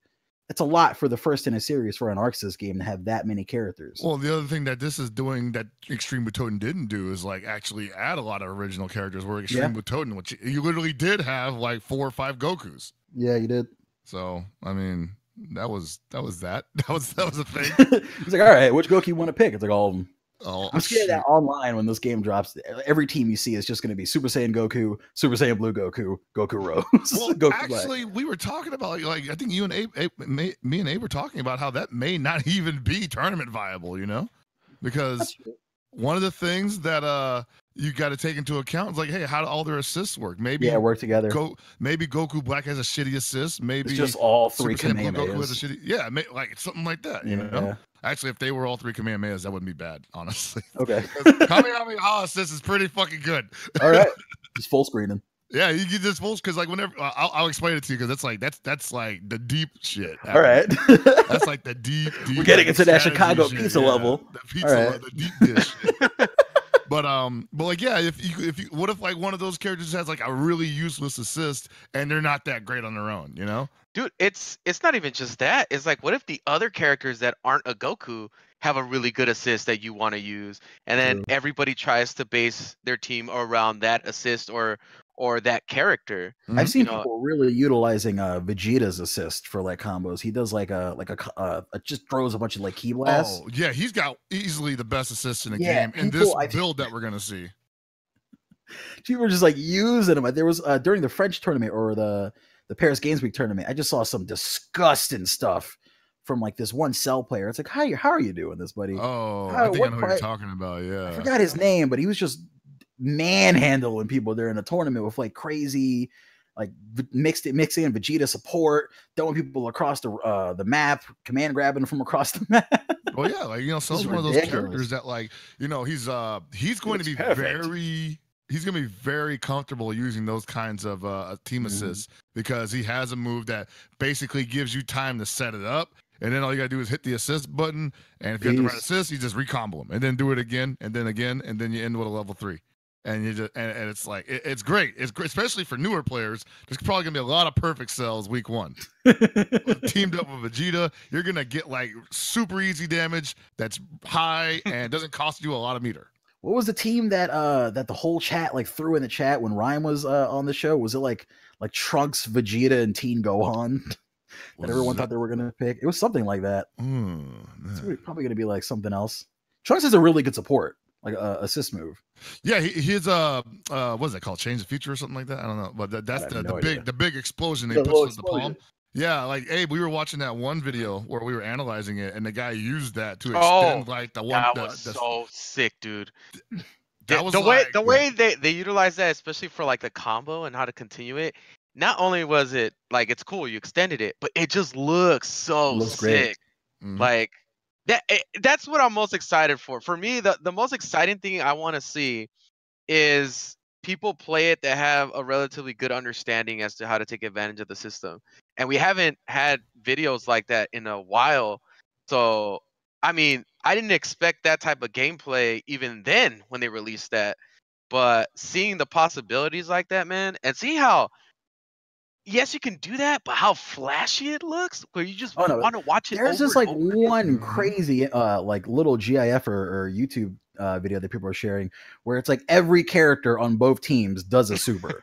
it's a lot for the first in a series for an ArcSys game to have that many characters. Well, the other thing that this is doing that Extreme Butoden didn't do is like actually add a lot of original characters. Where Extreme Butoden, which you literally did have like four or five Gokus. yeah, you did. So I mean, that was that was that. That was that was a thing. He's like, all right, which Goku you want to pick? It's like all of them. Oh, I'm scared that online when this game drops, every team you see is just going to be Super Saiyan Goku, Super Saiyan Blue Goku, Goku Rose, Well, Goku Black. actually, we were talking about like, like I think you and Abe, Abe me and Abe were talking about how that may not even be tournament viable. You know, because one of the things that uh you got to take into account like, hey, how do all their assists work? Maybe Yeah, work together. go maybe Goku Black has a shitty assist. Maybe it's just all three Super Saiyan Blue Goku has a shitty. Yeah, may, like something like that. You know, actually, if they were all three Kamehamehas, that wouldn't be bad, honestly. Okay. Kamehameha assist is pretty fucking good. All right. Just full screening. Yeah, you get this full because like whenever I'll, I'll explain it to you because that's like that's that's like the deep shit. All right. That's like the deep, deep. We're getting like, into that Chicago shit, pizza yeah, level. The pizza, All level, the deep dish. But um, but like yeah, if you if you what if like one of those characters has like a really useless assist and they're not that great on their own, you know? Dude, it's it's not even just that. It's like, what if the other characters that aren't a Goku have a really good assist that you want to use, and then True. everybody tries to base their team around that assist or or that character. I've seen You know- people really utilizing uh Vegeta's assist for like combos. He does like a like a co- uh, just throws a bunch of like ki blasts. Oh yeah, he's got easily the best assist in the Yeah, game in this people- I- build that we're gonna see. People were just like using him. There was uh, during the French tournament or the the Paris Games Week tournament. I just saw some disgusting stuff from like this one cell player. It's like how you how are you doing this, buddy? Oh, How- I think I know what you're talking about. Yeah, I forgot his name, but he was just manhandling people during a tournament with like crazy, like v- mixed it mixing in Vegeta support, throwing people across the uh, the map, command grabbing from across the map. Well, yeah, like you know, Cell's is one of those characters that, like, you know, he's uh he's going to be perfect. very he's going to be very comfortable using those kinds of uh team Mhm. assists because he has a move that basically gives you time to set it up. And then all you gotta do is hit the assist button, and if you have the right assist, you just recombo him, and then do it again, and then again, and then you end with a level three. And you just and, and it's like it- it's great. It's great, especially for newer players. There's probably gonna be a lot of perfect cells week one teamed up with Vegeta, you're gonna get like super easy damage that's high and doesn't cost you a lot of meter. what was the team that uh that the whole chat like threw in the chat when Ryan was uh, on the show? Was it like like Trunks, Vegeta, and Teen Gohan that everyone thought they were gonna pick? It was something like that. Hmm, It's probably gonna be like something else. Trunks is a really good support, like a assist move. yeah, he, he's uh uh what is that called? Change the future or something like that? I don't know, but that, that's the, no the big the big explosion they The puts with the palm. Yeah, like Abe, we were watching that one video where we were analyzing it, and the guy used that to Oh, extend like the one That the, was the- so sick, dude. that was the way like- the way they they utilize that, especially for like the combo and how to continue it. Not only was it like it's cool, you extended it, but it just looks so Looks great. sick. Mhm. Like that. eh, that's what I'm most excited for. For me, the the most exciting thing I want to see is people play it that have a relatively good understanding as to how to take advantage of the system. And we haven't had videos like that in a while. So, I mean, I didn't expect that type of gameplay even then when they released that. But seeing the possibilities like that, man, and seeing how yes, you can do that, but how flashy it looks, where you just Oh, no, want to watch it. There's just like one Mhm. crazy uh like little GIF or, or YouTube uh, video that people are sharing where it's like every character on both teams does a super.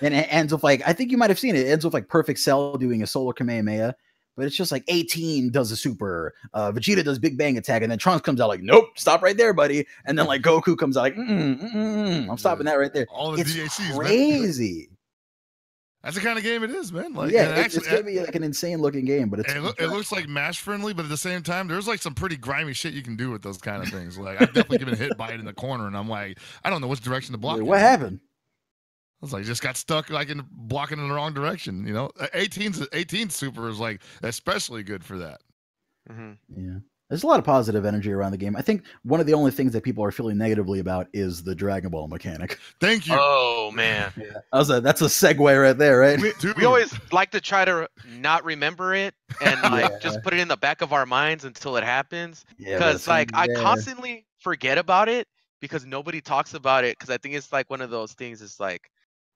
and it ends with like I think you might have seen it. It ends with like Perfect Cell doing a solar Kamehameha, but it's just like 18 does a super. Uh, Vegeta does Big Bang Attack, and then Trunks comes out like, "Nope, stop right there, buddy." And then like Goku comes out like, mm, mm, mm, "I'm stopping that right there." all the It's DACs, man. Crazy. That's the kind of game it is, man. Like, yeah, and it's, it's gonna be like an insane looking game, but it's it, loo- it looks like mash friendly, but at the same time, there's like some pretty grimy shit you can do with those kind of things. Like I've definitely given hit by it in the corner, and I'm like, I don't know which direction to block. Like, it. what happened? I was like, just got stuck like in blocking in the wrong direction. You know, 18's 18 super is like especially good for that. Mm-hmm. Yeah. There's a lot of positive energy around the game. I think one of the only things that people are feeling negatively about is the Dragon Ball mechanic. Thank you. Oh man. That was a, that's a segue right there, right? we, Dude. we always like to try to not remember it and like Yeah. just put it in the back of our minds until it happens Yeah, because it's like i constantly forget about it because nobody talks about it because i think it's like one of those things it's like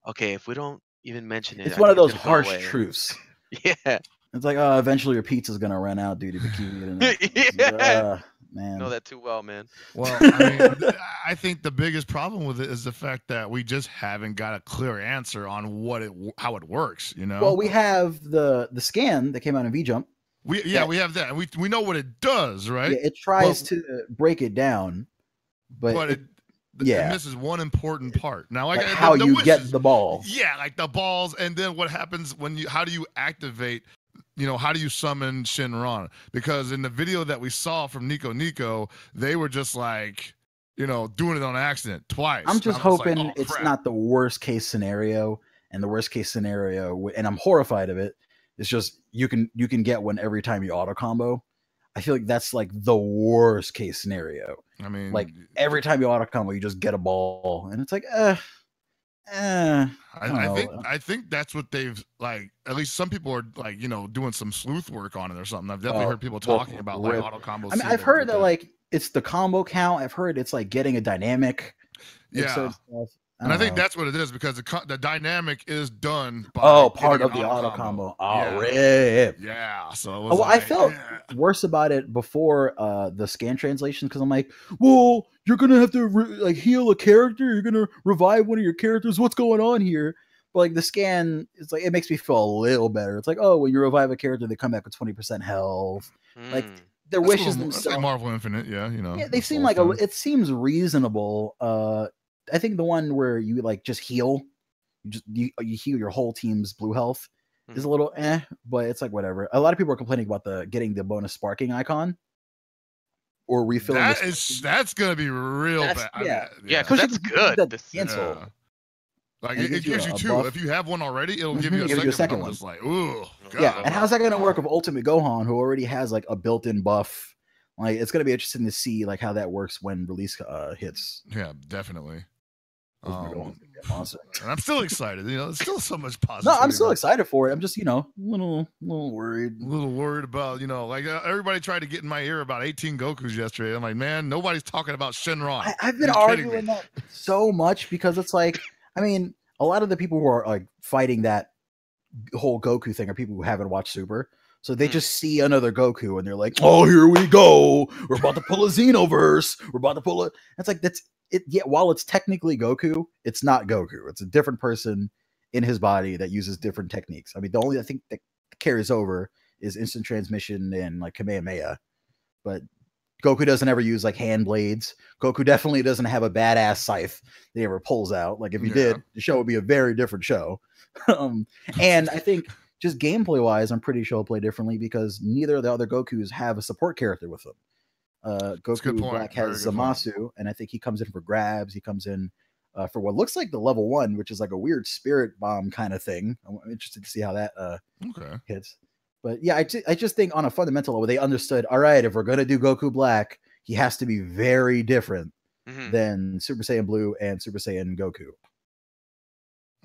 okay if we don't even mention it It's I one of those it's gonna go harsh away." truths. yeah It's like, oh, eventually your pizza's gonna run out due to bikini. Yeah. Uh, man. know that too well, man. Well, I mean, I think the biggest problem with it is the fact that we just haven't got a clear answer on what it how it works. You know. Well, we have the the scan that came out in V Jump. we yeah, yeah. we have that, we we know what it does, right? Yeah, it tries to break it down, but, but it, it, it yeah. misses one important part. Now, like, like how the you wish get the ball. Yeah, like the balls, and then what happens when you? How do you activate? You know, how do you summon Shenron? Because in the video that we saw from Nico Nico, they were just like, you know, doing it on accident twice. I'm just like, hoping "Oh, it's crap." not the worst case scenario, and the worst case scenario, and I'm horrified of it. It's just you can you can get one every time you auto combo. I feel like that's like the worst case scenario. I mean, like, Every time you auto combo, you just get a ball, and it's like, eh, eh. I, I think I think that's what they've like. At least some people are like, you know, doing some sleuth work on it or something. I've definitely Oh, heard people well, talking about like rip. auto combos. I mean, I've heard that like it's the combo count. I've heard it's like getting a dynamic. yeah. And I don't think know. that's what it is because the co- the dynamic is done. By oh part of the auto combo. Oh, Yeah. rip. Yeah, so it Oh, was well, I like, felt yeah. worse about it before uh the scan translation because I'm like, well, you're gonna have to re- like heal a character. You're gonna revive one of your characters. What's going on here? But like the scan, it's like it makes me feel a little better. It's like, oh, when you revive a character, they come back with twenty percent health. Like, Mm. Their That's wishes cool. That's like. Marvel Infinite, yeah, you know. yeah, they seem like a, it seems reasonable. Uh, I think the one where you like just heal, you just you, you heal your whole team's blue health is a little eh, but it's like whatever. A lot of people are complaining about the getting the bonus sparking icon or refilling. That the is sparking. that's gonna be real That's- bad. I yeah. mean, Yeah, 'cause Especially that's if you do good. that This- cancel. Yeah. Like it it, it gives you you a- a two. buff. If you have one already, it'll give Mhm, you a second, you a second one. one. It's like, ooh, God. Yeah, and how's that going to work with Ultimate Gohan, who already has like a built-in buff? Like, it's going to be interesting to see like how that works when release uh, hits. Yeah, definitely. Um, Gohan's gonna be a monster. and I'm still excited. You know, there's still so much positive. No, I'm still excited for it. I'm just you know a little, little worried. A little worried about, you know, like uh, everybody tried to get in my ear about 18 Gokus yesterday. I'm like, man, nobody's talking about Shenron. I, I've been arguing that so much because it's like, I mean, a lot of the people who are like fighting that whole Goku thing are people who haven't watched Super. So they Hmm. just see another Goku and they're like, "Oh, here we go. We're about to pull a Xenoverse. We're about to pull a." It's like that's it. Yeah, while it's technically Goku, it's not Goku. It's a different person in his body that uses different techniques. I mean, the only I think that carries over is instant transmission and like Kamehameha, but Goku doesn't ever use like hand blades. Goku definitely doesn't have a badass scythe that he ever pulls out. Like if he Yeah. did, the show would be a very different show. um, and I think just gameplay wise, I'm pretty sure he'll play differently because neither of the other Gokus have a support character with them. Uh, That's a good Goku. Black has good point. Zamasu, and I think he comes in for grabs. He comes in uh, for what looks like the level one, which is like a weird spirit bomb kind of thing. I'm I'm interested to see how that uh, Okay. hits. But yeah, I, I just think on a fundamental level, they understood. All right, if we're gonna do Goku Black, he has to be very different Mhm. than Super Saiyan Blue and Super Saiyan Goku.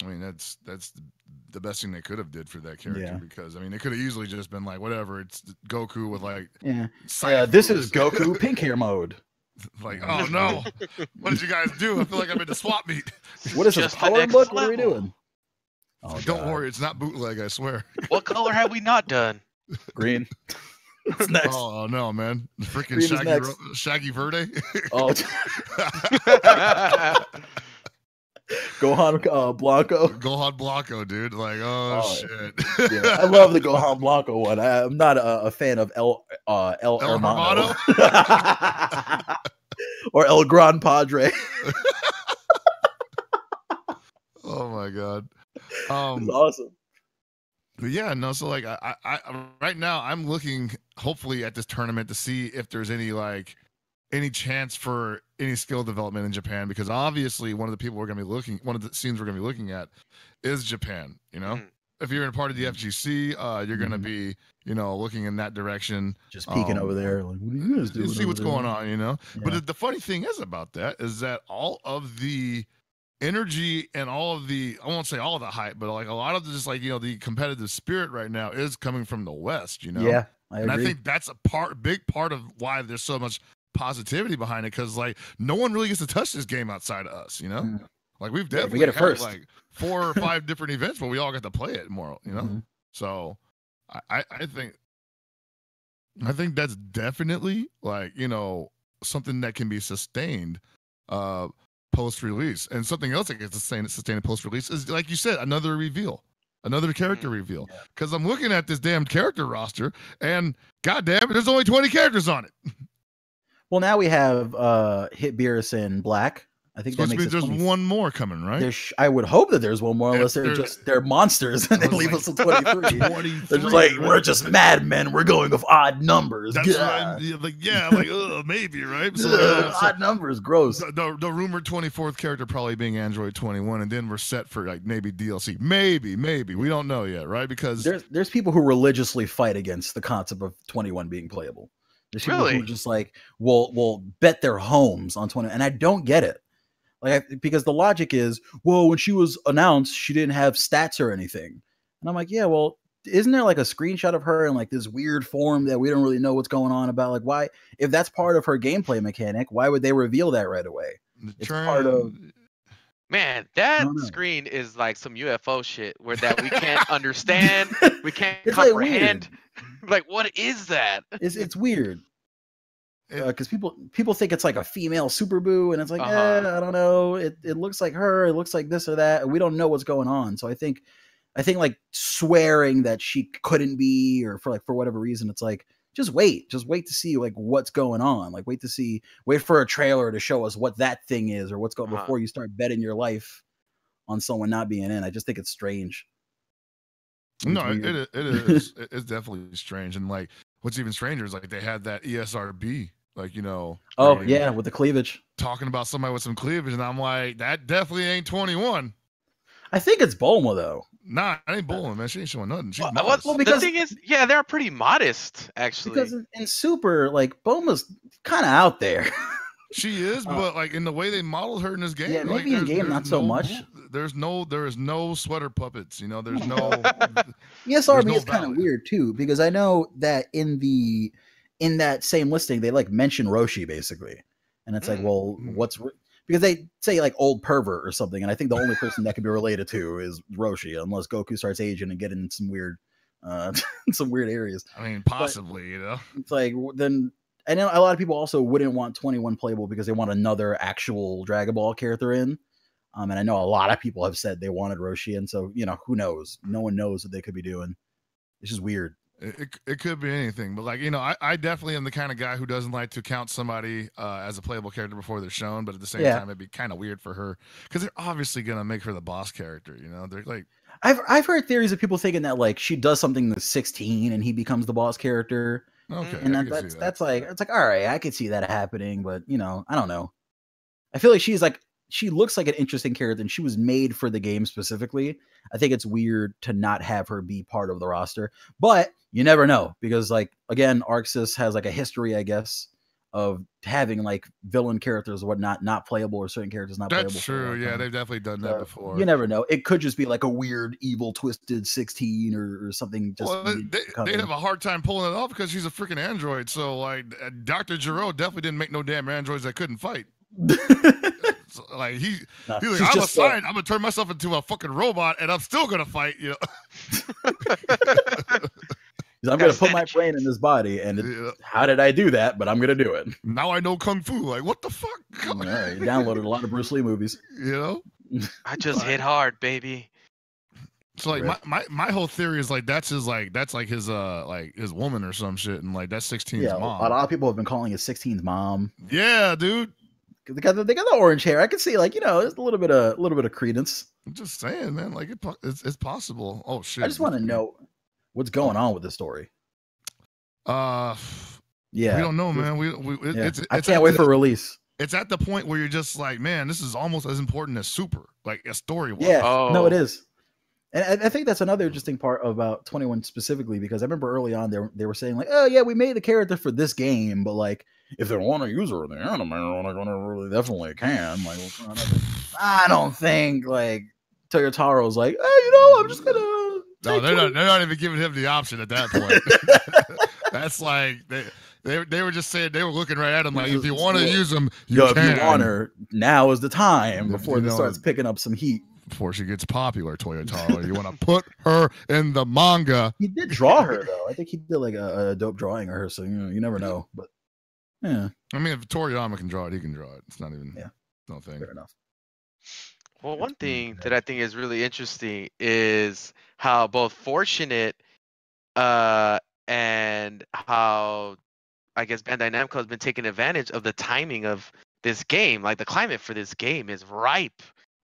I mean, that's that's the- the best thing they could have did for that character Yeah. because I mean, they could have easily just been like, whatever, it's Goku with like. Yeah, uh, this is. Goku pink hair mode. like, oh no, what did you guys do? I feel like I'm in the swap meet. What is this Just the power next book? What are we doing? Oh, Don't God. worry, it's not bootleg. I swear. What color have we not done? green. What's next? Oh no, man, freaking Green Shaggy. Ro- Shaggy Verde. Oh, Gohan uh, Blanco. Gohan Blanco, dude. Like, oh, Oh, shit. Yeah, I love the Gohan Blanco one. I, am not a, a fan of El uh, El, El Hermano or El Gran Padre. oh my god. It's Um, awesome. but yeah, no. So like, I, I, I, right now, I'm looking hopefully at this tournament to see if there's any like any chance for any skill development in Japan because obviously one of the people we're gonna be looking, one of the scenes we're gonna be looking at is Japan. You know, Mhm. if you're in a part of the FGC, uh, you're gonna Mhm. be, you know, looking in that direction. Just peeking um, over there. Like, what are you guys You doing? see what's there?" going on, you know. But Yeah. the, the funny thing is about that is that all of the energy and all of the I won't say all of the hype, but like a lot of the, just like you know the competitive spirit right now is coming from the West, you know. Yeah, I and. I think that's a part, big part of why there's so much positivity behind it because like no one really gets to touch this game outside of us, you know. Mm. Like we've Yeah, definitely we get it had, first. like four or five different events but we all got to play it more, you know. Mhm. So I, I, think I think that's definitely like you know something that can be sustained uh post release, and something else that gets sustained sustained post release is like you said, another reveal, another character reveal. Because I'm looking at this damn character roster, and goddamn, it, there's only 20 characters on it. Well, now we have uh Hit Beerus in black. I think that makes there's 20 one more coming, right? I would hope that there's one more, unless they're there- just they're monsters and they leave like, us at 23. They're just like we're just madmen. We're going with odd numbers. That's. Yeah, like yeah, I'm like ugh, maybe right. So, uh, so odd numbers, gross. the, the, the rumored 24th character probably being Android 21, and then we're set for like maybe DLC, maybe, maybe we don't know yet, right? Because There's there's people who religiously fight against the concept of 21 being playable. There's people Really? who just like will will bet their homes on 20, and I don't get it. Like I, because the logic is, well, when she was announced, she didn't have stats or anything, and I'm like, yeah, well, isn't there like a screenshot of her in like this weird form that we don't really know what's going on about? Like, why, if that's part of her gameplay mechanic, why would they reveal that right away? the it's part of- Man, that No, no. screen is like some UFO shit where that we can't understand, we can't It's, comprehend. Like, what is that? It's it's weird. It- because people people think it's like a female super boo and it's like Uh-huh. eh, i don't know it, it looks like her it looks like this or that we don't know what's going on so i think i think like swearing that she couldn't be or for like for whatever reason it's like just wait just wait to see like what's going on like wait to see wait for a trailer to show us what that thing is or what's going Uh-huh. before you start betting your life on someone not being in i just think it's strange no, It's it, weird. it, it is. It's definitely strange, and like what's even stranger is like they had that ESRB, like you know. oh rating, yeah with the cleavage talking about somebody with some cleavage, and I'm like, that definitely ain't 21. i think it's bulma though Nah, I ain't bowling, man. She ain't showing nothing. She's Well, modest. Well, because- the thing is, yeah, they're pretty modest, actually. because in, in super like Bulma's kind of out there She is, Uh, but like in the way they modeled her in this game, Yeah, like, maybe in game not so no- much. There's no, there is no sweater puppets. You know, there's no. ESRB no is kind of weird too because I know that in the in that same listing they like mention Roshi basically, and it's like, Mm. well, Mm. what's Ro- because they say like old pervert or something, and I think the only person that could be related to is Roshi, unless Goku starts aging and getting some weird, uh, some weird areas. I mean, possibly, you know. It's like then. I know a lot of people also wouldn't want 21 playable because they want another actual Dragon Ball character in. Um, and I know a lot of people have said they wanted Roshi, and so you know who knows? No one knows what they could be doing. It's just weird. It, it, it could be anything, but like you know, I, I definitely am the kind of guy who doesn't like to count somebody uh, as a playable character before they're shown. But at the same Yeah. time, it'd be kind of weird for her because they're obviously gonna make her the boss character. You know, they're like, I've I've heard theories of people thinking that like she does something that's 16 and he becomes the boss character, okay, and that, that's that. that's like it's like all right, I could see that happening, but you know, I don't know. I feel like she's like she looks like an interesting character, and she was made for the game specifically. I think it's weird to not have her be part of the roster, but you never know because like again, ArcSys has like a history, I guess, of having like villain characters or whatnot not playable or certain characters not playable. That's a long true. Yeah, they've definitely done that before. You never know. It could just be like a weird, evil, twisted 16 or, or something. Just well, they, would have a hard time pulling it off because she's a freaking android. So like, uh, Doctor Gero definitely didn't make no damn androids that couldn't fight. So, like he, Nah, he's like, I'm uh, assigned. I'm gonna turn myself into a fucking robot, and I'm still gonna fight. You know, I'm going to put my brain in this body. And it, Yeah. how did I do that? But I'm going to do it. now I know kung fu. Like, what the fuck? All right. You downloaded a lot of Bruce Lee movies. You know. I just hit hard, baby. So like Rip. my, my my whole theory is like that's his like that's like his uh like his woman or some shit and like that's 16's yeah. mom. A lot of people have been calling his 16th mom. Yeah, dude. They got, the, they got the orange hair. I can see, like, you know, there's a little bit of a little bit of credence. I'm just saying, man. Like it, it's it's possible. Oh shit. I just want to know what's going on with this story. Uh, Yeah. we don't know, man. We, we it, Yeah. it's I it's can't at wait the- for release. It's at the point where you're just like, man, this is almost as important as Super, like a story. wise. Yeah, no, Oh. it is. And I, I think that's another interesting part about 21 specifically because I remember early on they were, they were saying like, oh yeah, we made the character for this game, but like if they want to use her in the anime, they're gonna really definitely can. Like, we're trying I don't think like Toyotaro's like, hey, you know, I'm just gonna. No, they're not. They're not even giving him the option at that point. That's like they, they they were just saying they were looking right at him like, if you want to use them, you Yo, if can. you want her, now is the time You before this know, starts picking up some heat. before she gets popular, Toyotaro. you want to put her in the manga. He did draw her though. I think he did like a, a dope drawing of her. So you know, you never know. But yeah, I mean, if Toriyama can draw it, he can draw it. It's not even Yeah. no thing. fair enough. Well, one thing that I think is really interesting is how both fortunate uh and how I guess Bandai Namco has been taking advantage of the timing of this game. Like the climate for this game is ripe.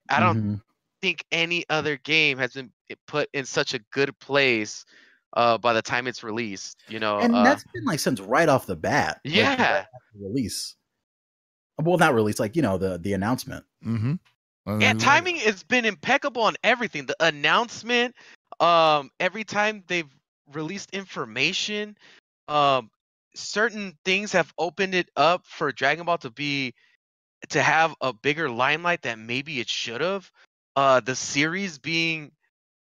I don't Mhm. think any other game has been put in such a good place uh by the time it's released. You know, and uh, that's been like since right off the bat. like, right yeah. release. Well, not release, like you know the the announcement. Mm-hmm. Yeah, timing has been impeccable on everything. The announcement, um, every time they've released information, um, certain things have opened it up for Dragon Ball to be to have a bigger limelight than maybe it should have. Uh, the series being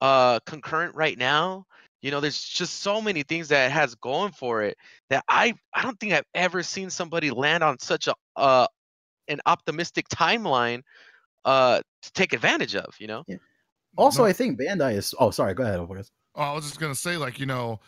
uh concurrent right now, you know, there's just so many things that it has going for it that I I don't think I've ever seen somebody land on such a uh an optimistic timeline uh to take advantage of you know Also, No. I think Bandai is. Oh, sorry. Go ahead. Oh, I was just gonna say, like you know,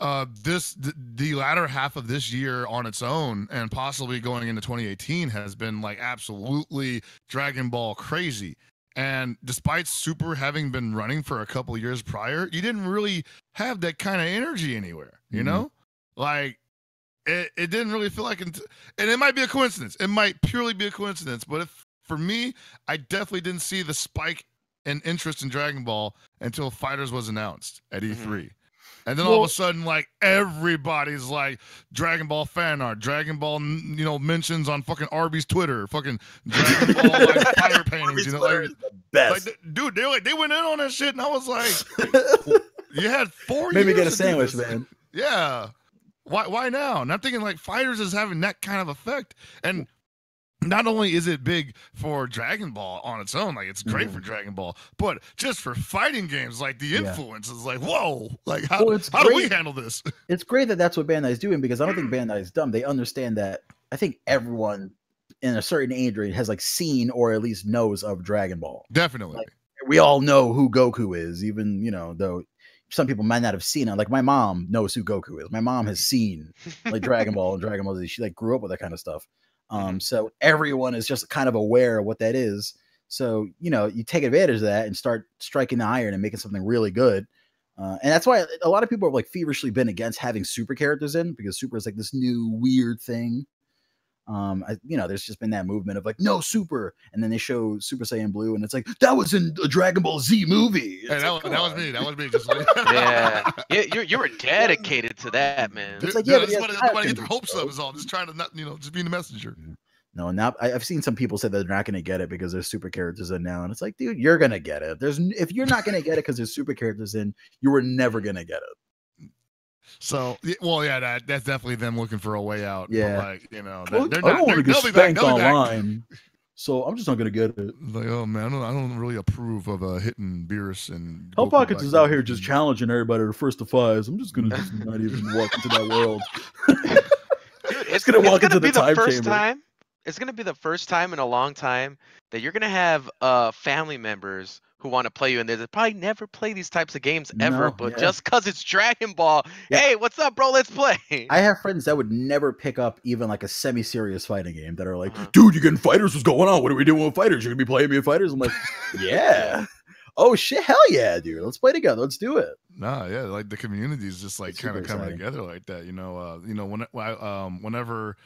uh, this th- the latter half of this year on its own, and possibly going into 2018, has been like absolutely Dragon Ball crazy. And despite Super having been running for a couple years prior, you didn't really have that kind of energy anywhere. You Mhm. know, like it, it didn't really feel like, unt- and it might be a coincidence. It might purely be a coincidence, but if for me, I definitely didn't see the spike in interest in Dragon Ball until Fighters was announced at mm-hmm. E3. And then all of a sudden, like everybody's like Dragon Ball fan art, Dragon Ball, you know, mentions on fucking Arby's Twitter, fucking Dragon Ball like fire paintings, you know, like, the like, best. th- dude, they like they went in on that shit, and I was like, you had four. Made me years get a sandwich, man. Yeah. Why why now? And I'm thinking like fighters is having that kind of effect. And not only is it big for Dragon Ball on its own, like it's great for Dragon Ball, but just for fighting games, like the Mm-hmm. Yeah. influence is like, whoa, like how, Well, it's how do we handle this? it's great that that's what Bandai is doing because I don't think Bandai is dumb. They understand that. I think everyone in a certain age range has like seen or at least knows of Dragon Ball. Definitely. Like- We all know who Goku is, even you know though. Some people might not have seen it. Like my mom knows who Goku is. My mom has seen like Dragon Ball and Dragon Ball Z. She like grew up with that kind of stuff. Um, so everyone is just kind of aware of what that is. So you know, you take advantage of that and start striking the iron and making something really good. Uh, and that's why a lot of people have like feverishly been against having super characters in because super is like this new weird thing. Um, I, you know, there's just been that movement of like no super, and then they show Super Saiyan Blue, and it's like that was in a Dragon Ball Z movie. Hey, that, like, was, that was me. That was me. Just like, yeah you, you, you were dedicated to that man Dude, It's like, dude, yeah, I but yeah, wanted it's everybody to get happened, their hopes bro. up. Is all. Just trying to not, you know, just being the messenger. No, now I, I've seen some people say they're not going to get it because there's super characters in now, and it's like, dude, you're gonna get it. There's if you're not going to get it because there's super characters in, you were never going to get it. So, well, yeah, that, that's definitely them looking for a way out. but, Yeah. like you know, Well, they're I not. don't want to get they'll be back. spanked They'll be back. online, so I'm just not going to get it. Like, oh man, I don't, I don't really approve of uh, hitting Beerus and. Hell Pockets is out here just challenging everybody to first to fives. I'm just going to just not even walk into that world. Dude, it's gonna gonna, walk into be the the, time first chamber. time it's gonna be the first time in a long time that you're gonna have uh family members who want to play you and they probably never play these types of games ever No, but yeah. just because it's dragon ball Yeah. hey what's up bro let's play I have friends that would never pick up even like a semi-serious fighting game that are like, Uh-huh. dude, you're getting fighters? What's going on? What are we doing with fighters? You're gonna be playing me with fighters? I'm like, yeah. Oh shit, hell yeah, dude. Let's play together. Let's do it. Nah, yeah, like the community is just like kind of coming exciting. together like that. You know, uh, you know, when I- um, whenever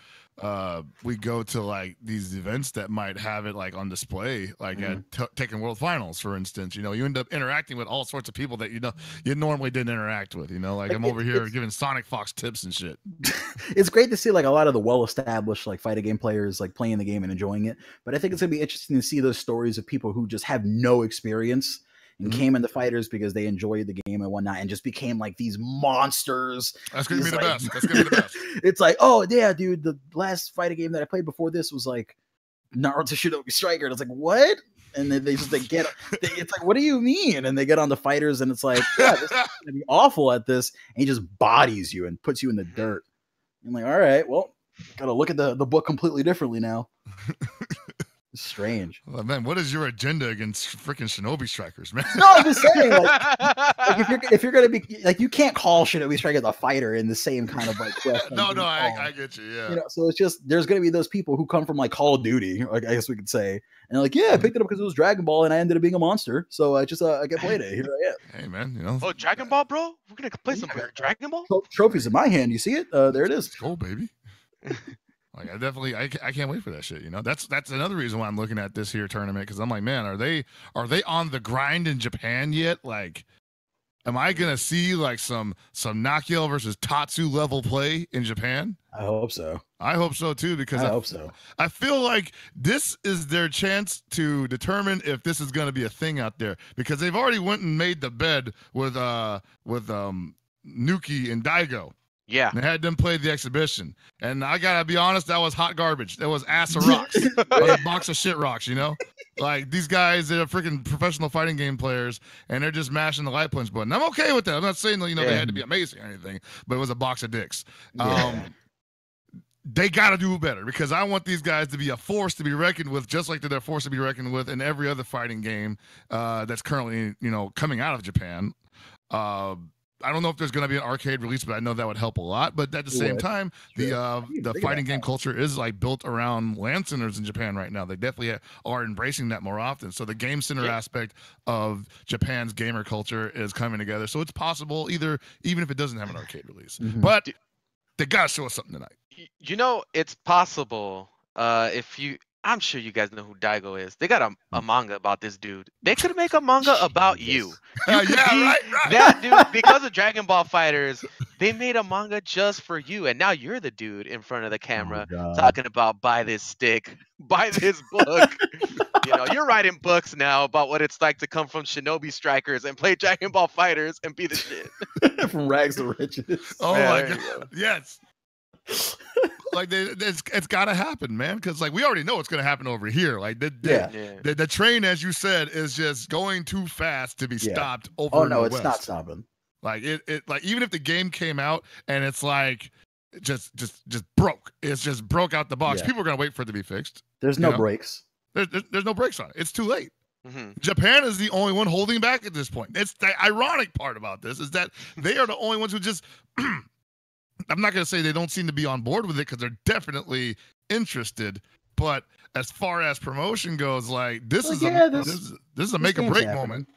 uh we go to like these events that might have it like on display like Mm-hmm. at t- Tekken world finals for instance you know you end up interacting with all sorts of people that you know you normally didn't interact with you know like Like, i'm it- over here giving SonicFox tips and shit It's great to see like a lot of the well-established like fighting game players like playing the game and enjoying it. But I think it's gonna be interesting to see those stories of people who just have no experience and Mhm. came into fighters because they enjoyed the game and whatnot and just became like these monsters that's gonna be the like- best that's gonna be the best it's like, oh yeah, dude, the last fighting game that I played before this was like Naruto Shinobi Striker. And it's like, what? And then they just they get they, it's like, what do you mean? And they get on the fighters, and it's like, yeah, this is gonna be awful at this. And he just bodies you and puts you in the mm-hmm. dirt. I'm like, all right, well, gotta look at the, the book completely differently now. Strange. Oh, man, what is your agenda against freaking Shinobi strikers, man? No, I'm just saying, like, like if you're if you're gonna be like, you can't call Shinobi Striker the fighter in the same kind of like question. no, no, I. I get you. Yeah. you know, so it's just there's gonna be those people who come from like Call of Duty, like I guess we could say, and like, yeah, I picked it up because it was Dragon Ball, and I ended up being a monster, so I just uh, I get played it. Here I am. hey, man, you know, oh, Dragon Ball, bro? We're gonna play some Yeah. Dragon Ball? Tro- Trophies in my hand. You see it? Uh, there it is. let's go, baby. like, I definitely, I, I can't wait for that shit. You know, that's that's another reason why I'm looking at this here tournament because I'm like, man, are they are they on the grind in Japan yet? Like, am I gonna see like some some Nakkiel versus Tatsu level play in Japan? I hope so. I hope so too because I I, hope so. I feel like this is their chance to determine if this is going to be a thing out there because they've already went and made the bed with uh with um Nuki and Daigo. Yeah. And had them play the exhibition. And I gotta be honest, that was hot garbage. That was ass of rocks. A box of shit rocks, you know? Like these guys, they're freaking professional fighting game players, and they're just mashing the light punch button. I'm okay with that. I'm not saying that you know they had to be amazing or anything, but it was a box of dicks. Yeah. Um, they got to do better because I want these guys to be a force to be reckoned with, just like they're a force to be reckoned with in every other fighting game uh, that's currently, you know, coming out of Japan. Uh, I don't know if there's going to be an arcade release, but I know that would help a lot. But at the It same would. time, the Sure. uh, the fighting game culture is like built around land centers in Japan right now. They definitely are embracing that more often. So the game center Yeah. aspect of Japan's gamer culture is coming together. So it's possible either, even if it doesn't have an arcade release, Mhm. but they got to show us something tonight. You know, it's possible. Uh, if you, I'm sure you guys know who Daigo is. They got a, a manga about this dude. They could make a manga about you. Uh, could yeah, be right, right. That dude, because of Dragon Ball Fighters, they made a manga just for you, and now you're the dude in front of the camera Oh, talking about buy this stick, buy this book. you know, you're writing books now about what it's like to come from Shinobi Strikers and play Dragon Ball Fighters and be the shit. from rags to riches. Oh Yeah, my there you god, yes. Like they, it's it's got to happen, man. Because like we already know it's gonna happen over here. Like the the, Yeah. Yeah. the the train, as you said, is just going too fast to be Yeah. stopped over. Oh no, the it's not stopping. Like it, it like even if the game came out and it's like just just just broke, it's just broke out the box. Yeah. People are gonna wait for it to be fixed. There's no know? breaks. There's, there's there's no brakes on it. It's too late. hmm Japan is the only one holding back at this point. It's the ironic part about this is that they are the only ones who just. I'm not going to say they don't seem to be on board with it because they're definitely interested. But as far as promotion goes, like this Well, is yeah, a this- this, is this is a make or break happening. moment.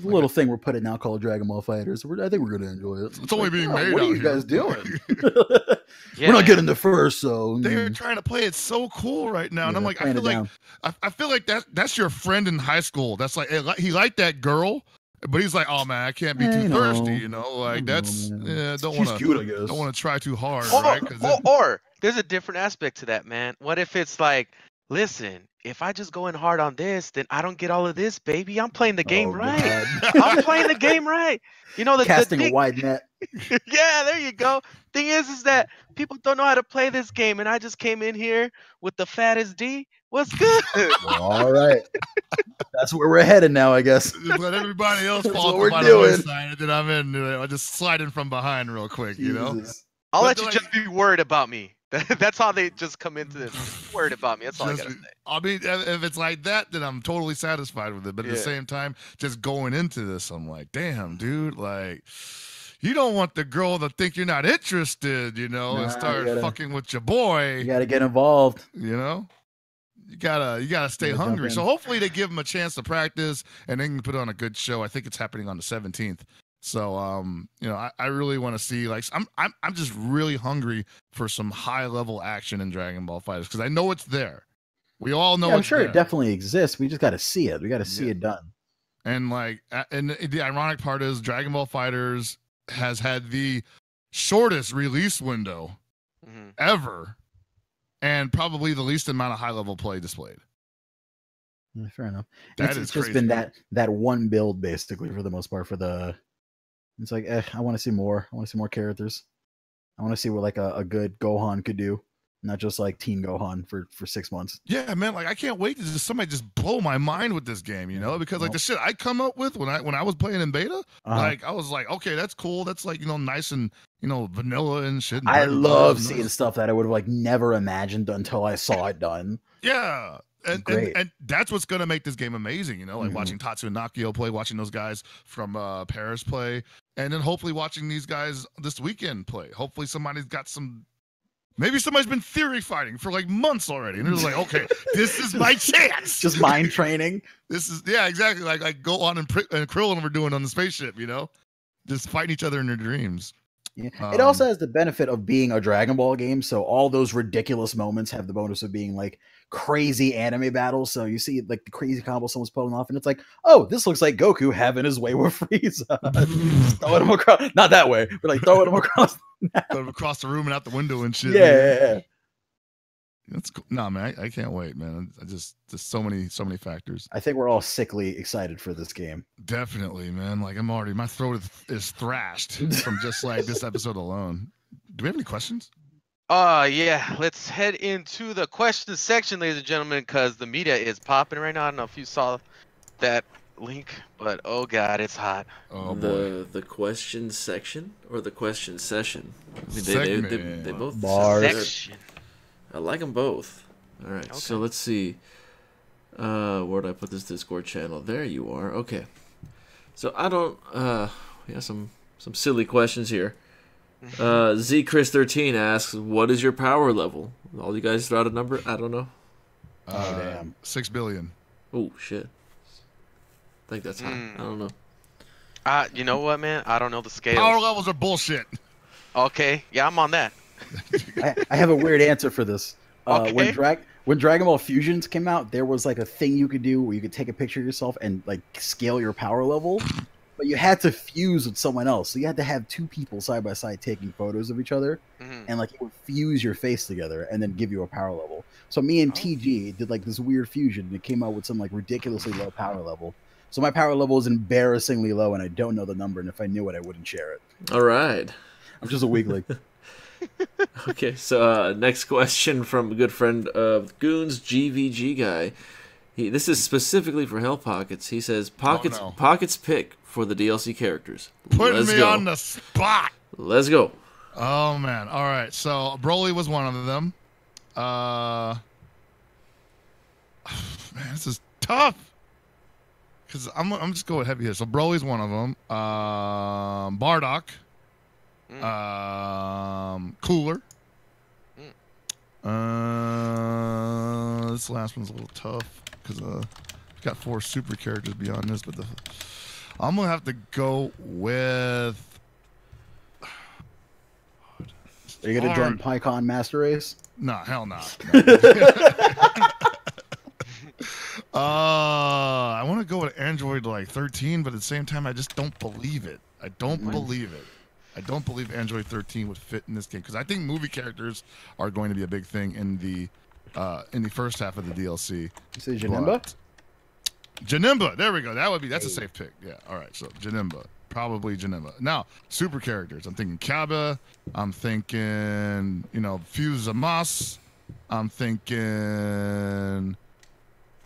The little thing we're putting out called Dragon Ball Fighters. We're, I think we're gonna enjoy it. It's only being "Oh, made What are you here." guys doing? Yeah, we're not getting the first, so They're mm, trying to play it so cool right now, and I'm like, I feel like. I, I feel like that that's your friend in high school. That's like he liked that girl, but he's like, oh man, I can't be Yeah, too know. thirsty, you know, like know, that's man. yeah, don't want to I don't want to try too hard, Or, right? 'Cause or, then- or there's a different aspect to that, man. What if it's like, listen, if I just go in hard on this, then I don't get all of this, baby. I'm playing the game Oh, right. God. I'm playing the game right. You know, the, the Casting a thing- wide net. yeah, there you go. Thing is, is that people don't know how to play this game, and I just came in here with the fattest D. What's good? All right, that's where we're headed now, I guess. just let everybody else That's fall what we're by the doing. wayside, and then I'm in. I'll just slide in from behind real quick, you know. I'll But let you like- just be worried about me. That's how they just come into this. Worried about me. That's all I gotta say. I mean, if if it's like that, then I'm totally satisfied with it. But at the same time, just going into this, I'm like, damn, dude, like. You don't want the girl to think you're not interested, you know, Nah, and start gotta- fucking with your boy. You got to get involved. you know you gotta you gotta stay Gotta hungry so hopefully they give him a chance to practice and they can put on a good show i think it's happening on the 17th so um you know i, I really want to see like I'm, I'm i'm just really hungry for some high level action in dragon ball fighters because i know it's there we all know Yeah, I'm it's sure there. it definitely exists. We just got to see it. We got to see Yeah. it done. and like and the ironic part is dragon ball fighters has had the shortest release window Mhm. ever and probably the least amount of high level play displayed fair enough. That it's, it's just crazy. been that that one build basically for the most part. For the, it's like eh, I want to see more. I want to see more characters. I want to see what like a, a good Gohan could do. Not just like Teen Gohan for for six months. Yeah, man, like I can't wait to just somebody just blow my mind with this game, you know? Because like the shit I come up with when I when I was playing in beta, Uh-huh. like I was like, okay, that's cool. That's like, you know, nice and you know, vanilla and shit. and I love nice. seeing stuff that I would have like never imagined until I saw it done. Yeah. And, and and that's what's gonna make this game amazing, you know, like Mhm. watching Tatsu and Nakio play, watching those guys from uh Paris play, and then hopefully watching these guys this weekend play. Hopefully somebody's got some maybe somebody's been theory fighting for like months already. And they're like, okay, this is my chance. Just mind training. This is yeah, exactly. Like like go on and, Pri- and Krillin were doing on the spaceship, you know, just fighting each other in their dreams. Yeah. it Um, also has the benefit of being a Dragon Ball game, so all those ridiculous moments have the bonus of being like crazy anime battles. So you see like the crazy combo someone's pulling off, and it's like, oh, this looks like Goku having his way with Frieza. Throwing him across, not that way, but like throwing him across. Go across the room and out the window and shit. yeah, yeah, yeah. that's cool. No man, I, I can't wait, man. I just just so many so many factors. I think we're all sickly excited for this game. Definitely, man. Like I'm already my throat is, is thrashed from just like this episode alone. Do we have any questions? Uh yeah, let's head into the question section, ladies and gentlemen, because the media is popping right now. I don't know if you saw that link, but oh god, it's hot. Oh boy. the the question section or the question session. I mean, they, they, they, they both Bars. Section. I like them both. All right, so let's see. Uh, where did I put this Discord channel? There you are. Okay. So I don't. Uh, we have some some silly questions here. Uh, Z Chris thirteen asks, "What is your power level?" All you guys throw out a number. I don't know. Oh, Uh, damn. Six billion. Oh shit. I think that's high. Mm. I don't know. Uh, you know what, man? I don't know the scale. Power levels are bullshit. Okay, yeah, I'm on that. I, I have a weird answer for this. Uh, when drag when Dragon Ball Fusions came out, there was like a thing you could do where you could take a picture of yourself and like scale your power level, but you had to fuse with someone else. So you had to have two people side by side taking photos of each other, Mhm. and like it would fuse your face together and then give you a power level. So me and TG did like this weird fusion, and it came out with some like ridiculously low power level. So my power level is embarrassingly low, and I don't know the number. And if I knew it, I wouldn't share it. All right. I'm just a weakling. Okay, so uh, next question from a good friend of Goons GVG guy. He, this is specifically for Hell Pockets. He says Pockets no. Pockets pick for the DLC characters. Putting Let's me go. on the spot. Let's go. Oh man. All right. So Broly was one of them. Uh man, this is tough. Cause I'm I'm just going heavy here. So Broly's one of them. Um Bardock. Mm. Um Cooler. Uh this last one's a little tough because uh we've got four super characters beyond this, but the I'm gonna have to go with Are you gonna join Hard. PyCon Master Race? No, hell no. uh, I want to go with Android like 13, but at the same time, I just don't believe it. I don't believe it. I don't believe Android 13 would fit in this game because I think movie characters are going to be a big thing in the uh, in the first half of the DLC. You say Janemba? Janimba, there we go. That would be that's a safe pick. Yeah. All right. So Janemba, probably Janemba. Now super characters. I'm thinking Cabba. I'm thinking you know Fuse. I'm thinking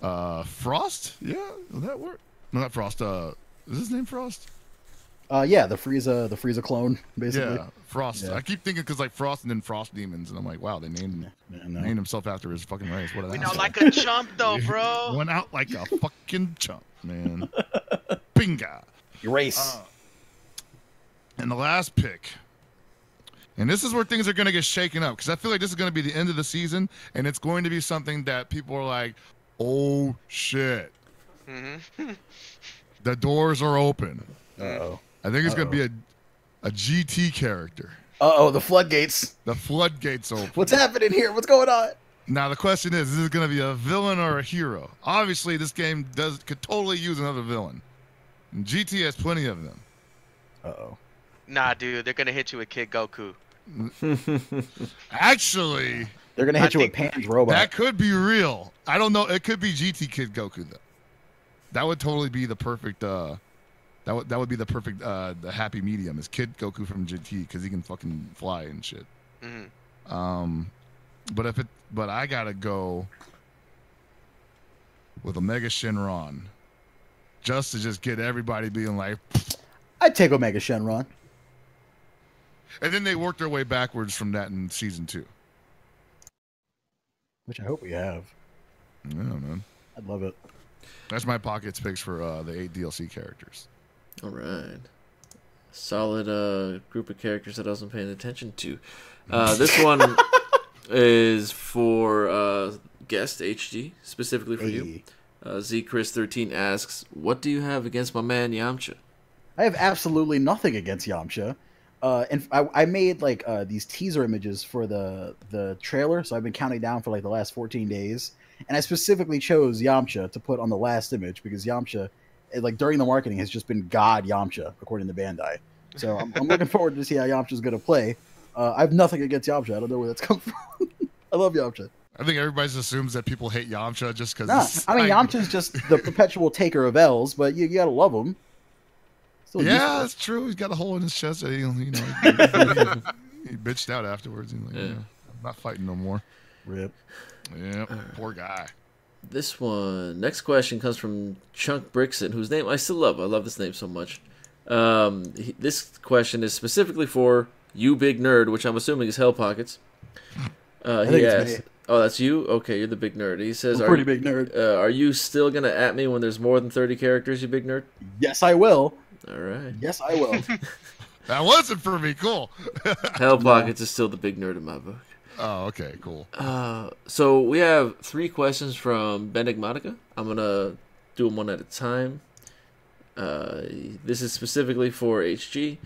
uh Frost. Yeah, will that work? No, not Frost. Uh, is his name Frost? Uh, yeah, the Frieza, the Frieza clone, basically. Yeah, Frost. Yeah. I keep thinking because like Frost and then Frost Demons, and I'm like, wow, they named Yeah, no. named himself after his fucking race. What an We know like a chump though, bro. Went out like a fucking chump, man. Binga. Race. Uh, and the last pick. And this is where things are going to get shaken up because I feel like this is going to be the end of the season and it's going to be something that people are like, oh shit, hmm the doors are open. Uh-oh. I think it's going to be a, a GT character. Uh-oh, the floodgates. The floodgates open. What's happening here? What's going on? Now the question is, is this going to be a villain or a hero? Obviously, this game does could totally use another villain. And GT has plenty of them. Uh-oh. Nah, dude, they're gonna hit you with Kid Goku. Actually, They're gonna I hit you with think Pan's robot. That could be real. I don't know. It could be GT Kid Goku though. That would totally be the perfect. uh That would that would be the perfect uh the happy medium is Kid Goku from GT because he can fucking fly and shit. hmm Um, but if it, but I gotta go with Omega Shenron, just to just get everybody being like, I'd take Omega Shenron. and then they work their way backwards from that in season two. Which I hope we have. Yeah, man. I'd love it. That's my pockets picks for uh, the eight DLC characters. All right. Solid uh, group of characters that I wasn't paying attention to. Uh, this one is for uh, guest HD, specifically for you. Hey. Uh, Z Chris 13 asks, What do you have against my man Yamcha? I have absolutely nothing against Yamcha. Uh, and I, I made like uh, these teaser images for the the trailer, so I've been counting down for like the last 14 days, and I specifically chose Yamcha to put on the last image because Yamcha, like during the marketing, has just been God Yamcha according to Bandai. So I'm, I'm looking forward to see how Yamcha's going to play. Uh, I have nothing against Yamcha. I don't know where that's come from. I love Yamcha. I think everybody just assumes that people hate Yamcha just because. Nah, I mean Yamcha's just the perpetual taker of L's, but you, you gotta love him. Still Yeah, useful. that's true. He's got a hole in his chest. That he, you know, he, he bitched out afterwards. He's like, Yeah. yeah. I'm not fighting no more. Rip. Yeah, poor guy. This one, next question comes from Chunk Brixton, whose name I still love. I love this name so much. Um, he, this question is specifically for you, big nerd, which I'm assuming is Hell Pockets. Uh, think he it's asks, me. "Oh, that's you? Okay, you're the big nerd." He says, I'm "Are pretty you- big nerd. Uh, are you still gonna at me when there's more than 30 characters, you big nerd?" Yes, I will. All right. Yes, I will. That wasn't for me. Cool. Hell Pockets is still the big nerd in my book. Oh, okay, cool. Uh, so we have three questions from Benigmatica. I'm gonna do them one at a time. Uh, this is specifically for HG.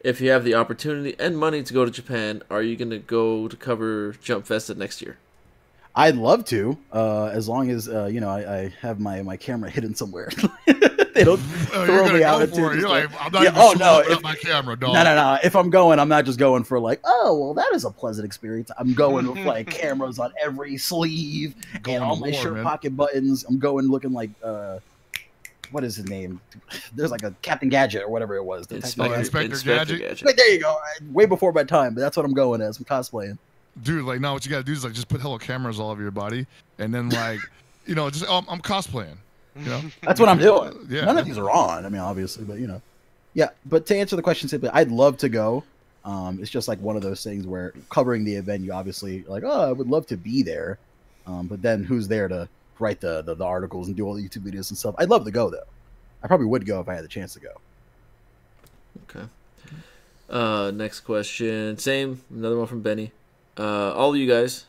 If you have the opportunity and money to go to Japan, are you gonna go to cover Jump Festa next year? I'd love to, uh, as long as uh, you know I, I have my, my camera hidden somewhere. they don't Oh, throw you're me out go into for it. You're like- like, I'm not Yeah, even oh, no, if- my camera, dog. No, no, no. If I'm going, I'm not just going for like, oh, well, that is a pleasant experience. I'm going with like cameras on every sleeve Going and all my war, shirt man. pocket buttons. I'm going looking like, uh, what is his name? There's like a Captain Gadget or whatever it was. The Inspector, technology- Inspector Gadget? Wait, there you go. Way before my time, but that's what I'm going as. I'm cosplaying. Dude, like, now what you gotta do is like just put hello cameras all over your body, and then like, you know, just oh, I'm, I'm cosplaying. You know, That's what I'm doing. Yeah. None of these are on. I mean, obviously, but you know, yeah. But to answer the question simply, I'd love to go. Um, it's just like one of those things where covering the event, you obviously like, oh, I would love to be there, um, but then who's there to write the, the the articles and do all the YouTube videos and stuff? I'd love to go though. I probably would go if I had the chance to go. Okay. Uh, next question. Same. Another one from Benny. Uh, all of you guys.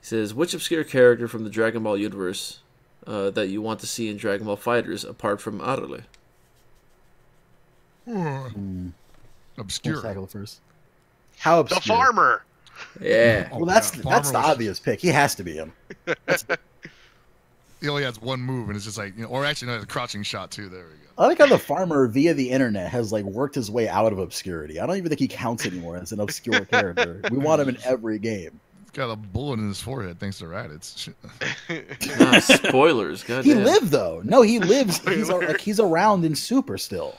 He says, which obscure character from the Dragon Ball universe uh, that you want to see in Dragon Ball Fighters apart from Arale? Mm, obscure. let's first. How obscure? The farmer. Yeah. Oh, Well, that's yeah, that's the was- obvious pick. He has to be him. He only has one move, and it's just like, you know, or actually, no, it's a crouching shot too. There we go. I like how the farmer via the internet has like worked his way out of obscurity. I don't even think he counts anymore as an obscure character. We want him in every game. He's got a bullet in his forehead thanks to Raditz. Ah, spoilers. God He damn. lived though. No, he lives. He's like he's around in Super still.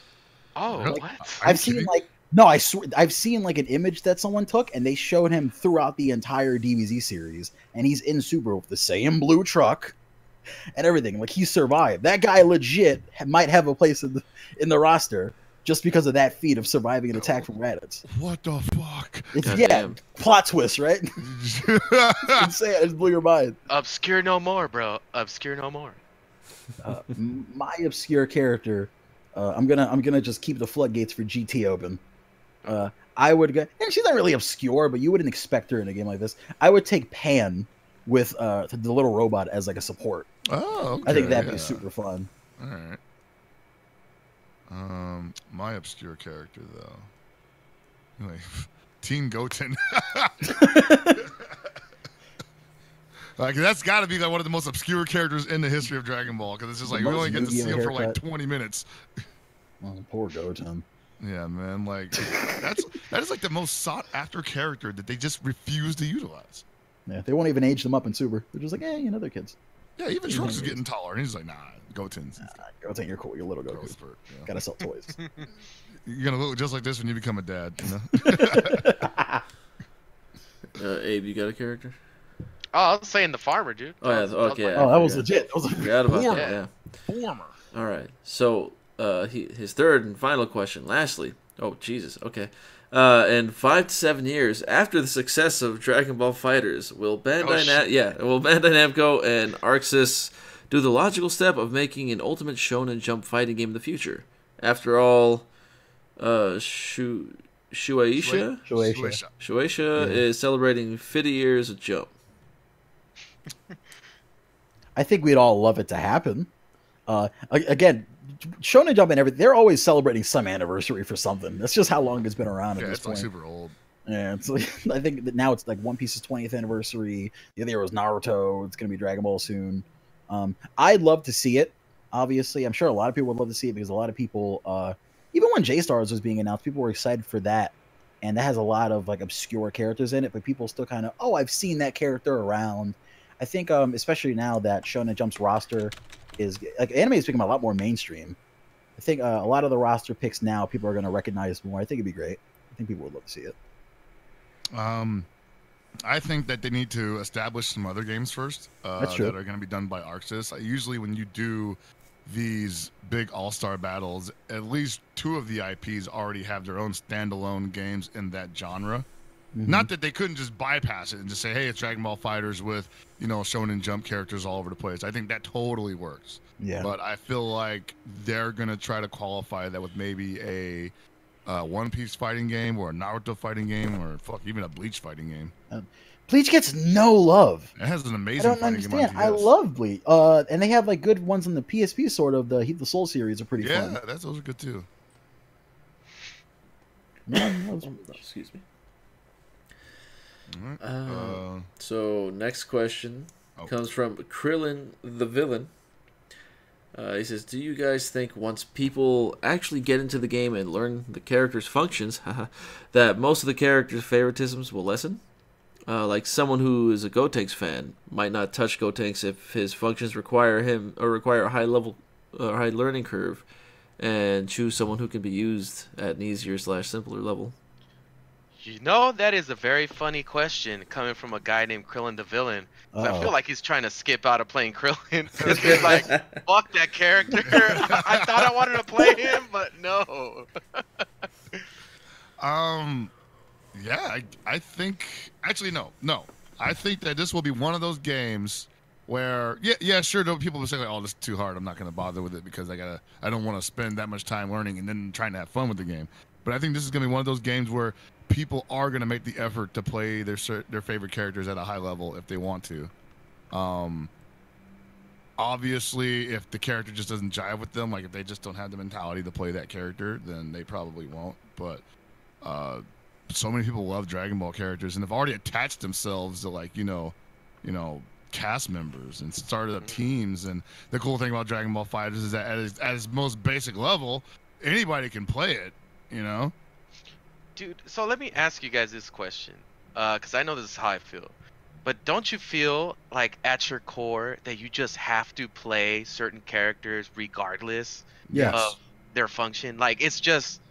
Oh, Really? what? Are you I've seen kidding? like no, I swear I've seen like an image that someone took and they showed him throughout the entire DBZ series, and he's in Super with the same blue truck and everything. Like he survived. That guy legit might have a place in the in the roster just because of that feat of surviving an attack from Raditz. What the fuck? It's yeah, damn. plot twist, right? Insane. It just blew your mind. Obscure no more, bro. Obscure no more. Uh, my obscure character. Uh, I'm gonna I'm gonna just keep the floodgates for GT open. Uh, I would go, and she's not really obscure, but you wouldn't expect her in a game like this. I would take Pan with uh, the little robot as like a support. oh, okay, I think that'd yeah. be super fun. All right. Um, my obscure character though, like Teen Goten. like that's got to be like one of the most obscure characters in the history of Dragon Ball because it's just like we only get to see him for like 20 minutes. Oh, poor Goten. Yeah, man. Like that's that is like the most sought after character that they just refuse to utilize. Yeah, they won't even age them up in Super. They're just like, eh, you know, they're kids. Yeah, even Trunks is getting taller, and he's like, nah, Goten's Nah, Goten, you're cool. You're little growth Goku. spurt. you? Gotta sell toys. You're gonna look just like this when you become a dad. You know. Uh, Abe, you got a character? Oh, I was saying the farmer, dude. Oh, yeah, That was- that was okay, my- yeah. Oh, that was legit. That was a Forgot about Former. that. Yeah. Former. All right. So uh, he, his third and final question. Lastly, oh Jesus. Okay. Uh, in five to seven years after the success of Dragon Ball Fighters, will Bandai Oh, Na- yeah will Bandai Namco and ArcSys do the logical step of making an Ultimate Shonen Jump fighting game in the future? After all, uh, Shu Shueisha Shueisha. Shueisha Yeah. is celebrating 50 years of Jump. I think we'd all love it to happen. Uh, again, Shonen Jump and everything, they're always celebrating some anniversary for something. That's just how long it's been around at Yeah, this it's like point. super old. Yeah, it's like, I think that now it's like One Piece's 20th anniversary. The other year was Naruto. It's going to be Dragon Ball soon. Um, I'd love to see it. Obviously, I'm sure a lot of people would love to see it because a lot of people, uh, even when J Stars was being announced, people were excited for that. And that has a lot of like obscure characters in it, but people still kind of, oh, I've seen that character around. I think, um, especially now that Shonen Jump's roster is like anime is becoming a lot more mainstream. I think uh, a lot of the roster picks now people are going to recognize more. I think it'd be great. I think people would love to see it. Um, I think that they need to establish some other games first uh, that are going to be done by ArcSys. Usually, when you do these big all-star battles, at least two of the IPs already have their own standalone games in that genre. Mhm. Not that they couldn't just bypass it and just say, "Hey, it's Dragon Ball Fighters with you know Shonen Jump characters all over the place." I think that totally works. yeah. But I feel like they're gonna try to qualify that with maybe a uh, One Piece fighting game or a Naruto fighting game or fuck even a Bleach fighting game. Bleach gets no love. It has an amazing. I amazing don't fighting game understand. on I love Bleach. Uh, and they have like good ones on the PSP. Sort of the Heat the Soul series are pretty Yeah, fun. that's those are good too. Yeah, that was- excuse me. Alright, Uh, Uh, So next question Oh. comes from Krillin the villain. Uh, he says, "Do you guys think once people actually get into the game and learn the character's functions, that most of the characters' favoritisms will lessen? Uh, like someone who is a Gotenks fan might not touch Gotenks if his functions require him or require a high level or high learning curve, and choose someone who can be used at an easier slash simpler level." You know, that is a very funny question coming from a guy named Krillin the Villain. I feel like he's trying to skip out of playing Krillin. he's like, fuck that character. I thought I wanted to play him, but no. um, yeah, I, I think actually no, no. I think that this will be one of those games where yeah, yeah, sure. People will say like, "Oh, this is too hard. I'm not going to bother with it because I gotta, I don't want to spend that much time learning and then trying to have fun with the game." But I think this is going to be one of those games where people are going to make the effort to play their their favorite characters at a high level if they want to. Um, obviously, if the character just doesn't jive with them, like if they just don't have the mentality to play that character, then they probably won't. But uh, so many people love Dragon Ball characters and have already attached themselves to like you know, you know, cast members and started up teams. And the cool thing about Dragon Ball Fighters is that at its, at its most basic level, anybody can play it. You know. Dude, so let me ask you guys this question. Uh, because I know this is how I feel. But don't you feel like at your core that you just have to play certain characters regardless yes. of their function? Like, it's just,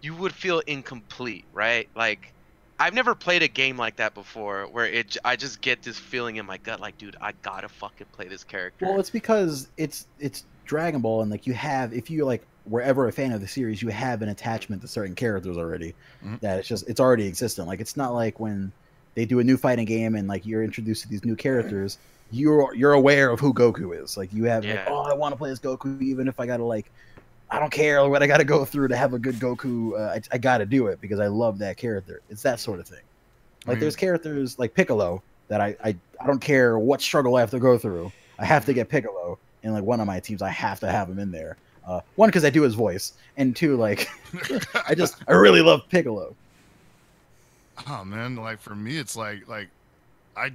you would feel incomplete, right? Like, I've never played a game like that before where it I just get this feeling in my gut like dude I gotta fucking play this character. Well, it's because it's it's Dragon Ball, and like you have, if you like were ever a fan of the series, you have an attachment to certain characters already. Mhm. That it's just it's already existent. Like it's not like when they do a new fighting game and like you're introduced to these new characters, you're you're aware of who Goku is. Like you have like, oh, I want to play as Goku, even if I gotta like. I don't care what I got to go through to have a good Goku. Uh, I, I got to do it because I love that character. It's that sort of thing. Like mean- there's characters like Piccolo that I, I I don't care what struggle I have to go through. I have to get Piccolo in like one of my teams. I have to have him in there. Uh, one because I do his voice, and two like I just I really love Piccolo. Oh man, like for me, it's like like I